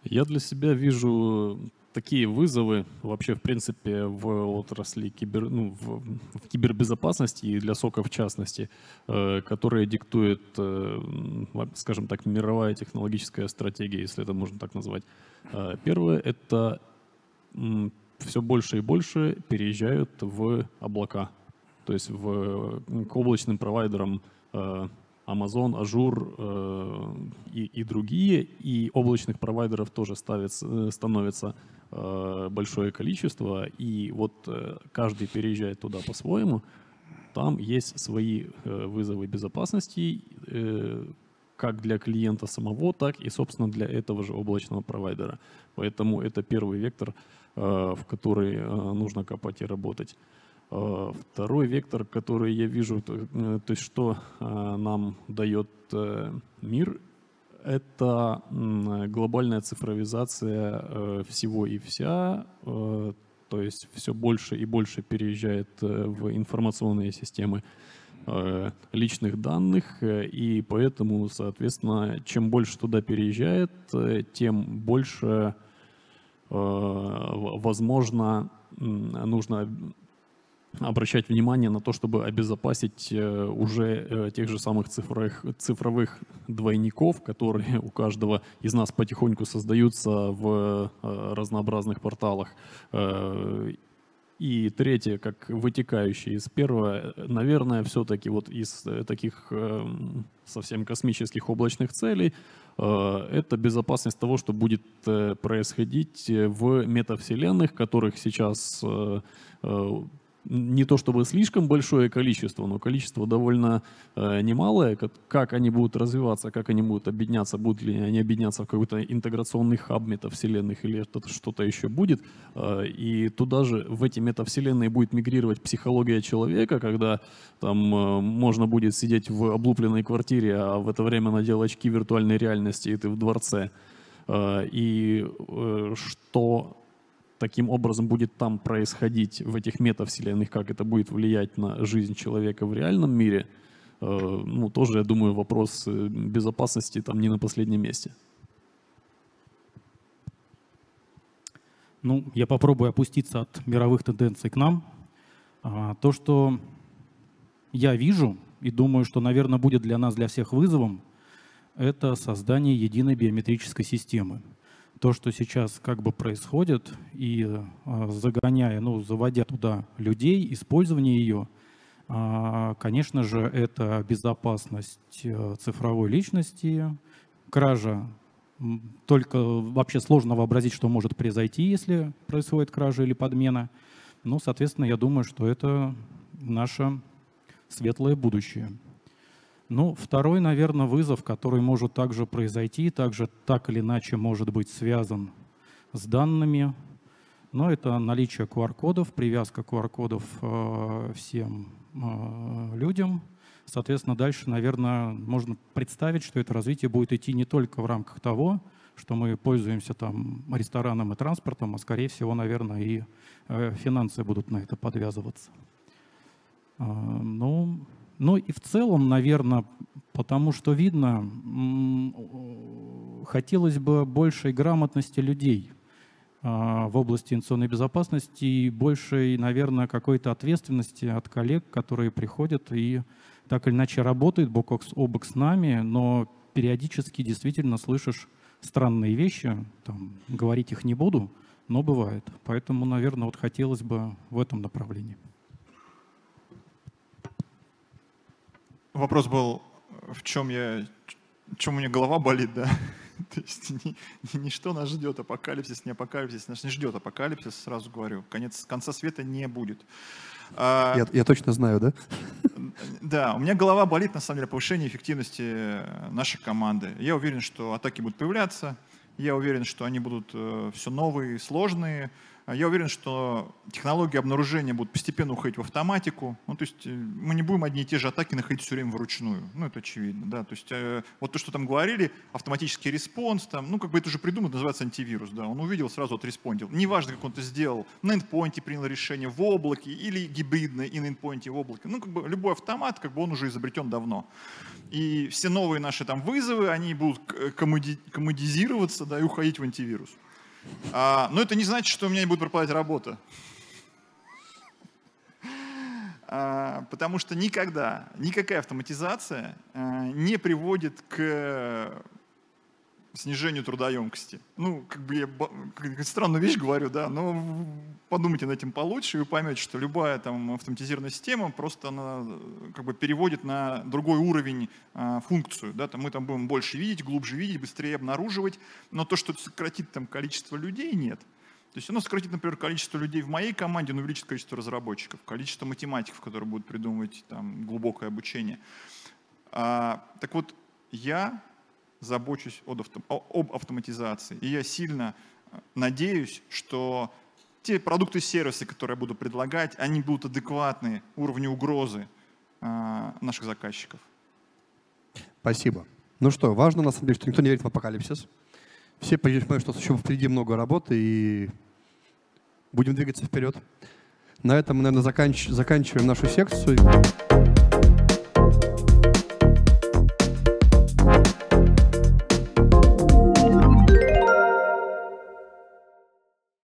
Я для себя вижу такие вызовы вообще, в принципе, в отрасли кибер, ну, в, в кибербезопасности и для сока в частности, э, которые диктует, э, скажем так, мировая технологическая стратегия, если это можно так назвать. Э, первое — это м, все больше и больше переезжают в облака, то есть в, к облачным провайдерам э, Amazon, Azure э, и, и другие, и облачных провайдеров тоже ставится, э, становится э, большое количество, и вот э, каждый переезжает туда по-своему, там есть свои э, вызовы безопасности, э, как для клиента самого, так и, собственно, для этого же облачного провайдера. Поэтому это первый вектор, э, в который э, нужно копать и работать. Э, Второй вектор, который я вижу, то, э, есть что э, нам дает мир, это глобальная цифровизация всего и вся, то есть все больше и больше переезжает в информационные системы личных данных, и поэтому, соответственно, чем больше туда переезжает, тем больше, возможно, нужно обращать внимание на то, чтобы обезопасить э, уже э, тех же самых цифровых, цифровых двойников, которые у каждого из нас потихоньку создаются в э, разнообразных порталах. И третье, как вытекающее из первого, наверное, все-таки вот из таких совсем космических облачных целей, это безопасность того, что будет происходить в метавселенных, которых сейчас не то чтобы слишком большое количество, но количество довольно э, немалое. Как, как они будут развиваться, как они будут объединяться, будут ли они объединяться в какой-то интеграционный хаб метавселенных или что-то, еще будет. Э, и туда же в эти метавселенные будет мигрировать психология человека, когда там э, можно будет сидеть в облупленной квартире, а в это время надел очки виртуальной реальности, и ты в дворце. Э, и э, что таким образом будет там происходить в этих метавселенных, как это будет влиять на жизнь человека в реальном мире, э, ну, тоже, я думаю, вопрос э, безопасности там не на последнем месте. Ну, я попробую опуститься от мировых тенденций к нам. А, То, что я вижу и думаю, что, наверное, будет для нас, для всех вызовом, это создание единой биометрической системы. То, что сейчас как бы происходит, и а, загоняя, ну, заводя туда людей, использование ее, а, конечно же, это безопасность э, цифровой личности, кража Только вообще сложно вообразить, что может произойти, если происходит кража или подмена. Ну, соответственно, я думаю, что это наше светлое будущее. Ну, второй, наверное, вызов, который может также произойти, также так или иначе может быть связан с данными, но это наличие QR-кодов, привязка QR-кодов э, всем э, людям. Соответственно, дальше, наверное, можно представить, что это развитие будет идти не только в рамках того, что мы пользуемся там рестораном и транспортом, а скорее всего, наверное, и э, финансы будут на это подвязываться. А, Ну, ну и в целом, наверное, потому что видно, хотелось бы большей грамотности людей а, в области информационной безопасности и большей, наверное, какой-то ответственности от коллег, которые приходят и так или иначе работают бок о бок с нами, но периодически действительно слышишь странные вещи, там, говорить их не буду, но бывает. Поэтому, наверное, вот хотелось бы в этом направлении. Вопрос был, в чем я, в чем у меня голова болит, да? То есть не, не, не что нас ждет апокалипсис, не апокалипсис, нас не ждет апокалипсис, сразу говорю. Конец, конца света не будет. А, Я, я точно знаю, да? Да, у меня голова болит, на самом деле, повышение эффективности нашей команды. Я уверен, что атаки будут появляться, я уверен, что они будут э, все новые, сложные, Я уверен, что технологии обнаружения будут постепенно уходить в автоматику. Ну, то есть э, мы не будем одни и те же атаки находить все время вручную. Ну, это очевидно, да. То есть э, вот то, что там говорили, автоматический response, там, ну, как бы это уже придумано, называется антивирус, да. Он увидел, сразу отреспондил. Неважно, как он это сделал, на endpoint е принял решение в облаке или гибридное и на эндпоинте в облаке. Ну, как бы любой автомат, как бы он уже изобретен давно. И все новые наши там вызовы, они будут коммуди- коммодизироваться, да, и уходить в антивирус. А, но это не значит, что у меня не будет пропадать работа. А, потому что никогда, никакая автоматизация а, не приводит к снижению трудоемкости. Ну, как бы я странную вещь говорю, да, но подумайте над этим получше, и вы поймете, что любая там автоматизированная система просто она как бы переводит на другой уровень а, функцию, да, там мы там будем больше видеть, глубже видеть, быстрее обнаруживать, но то, что сократит там количество людей, нет. То есть оно сократит, например, количество людей в моей команде, но увеличит количество разработчиков, количество математиков, которые будут придумывать там глубокое обучение. А, так вот, я забочусь об автоматизации. И я сильно э, надеюсь, что те продукты и сервисы, которые я буду предлагать, они будут адекватны уровню угрозы э, наших заказчиков. Спасибо. Ну что, важно на самом деле, что никто не верит в апокалипсис. Все понимают, что еще впереди много работы, и будем двигаться вперед. На этом мы, наверное, заканч- заканчиваем нашу секцию.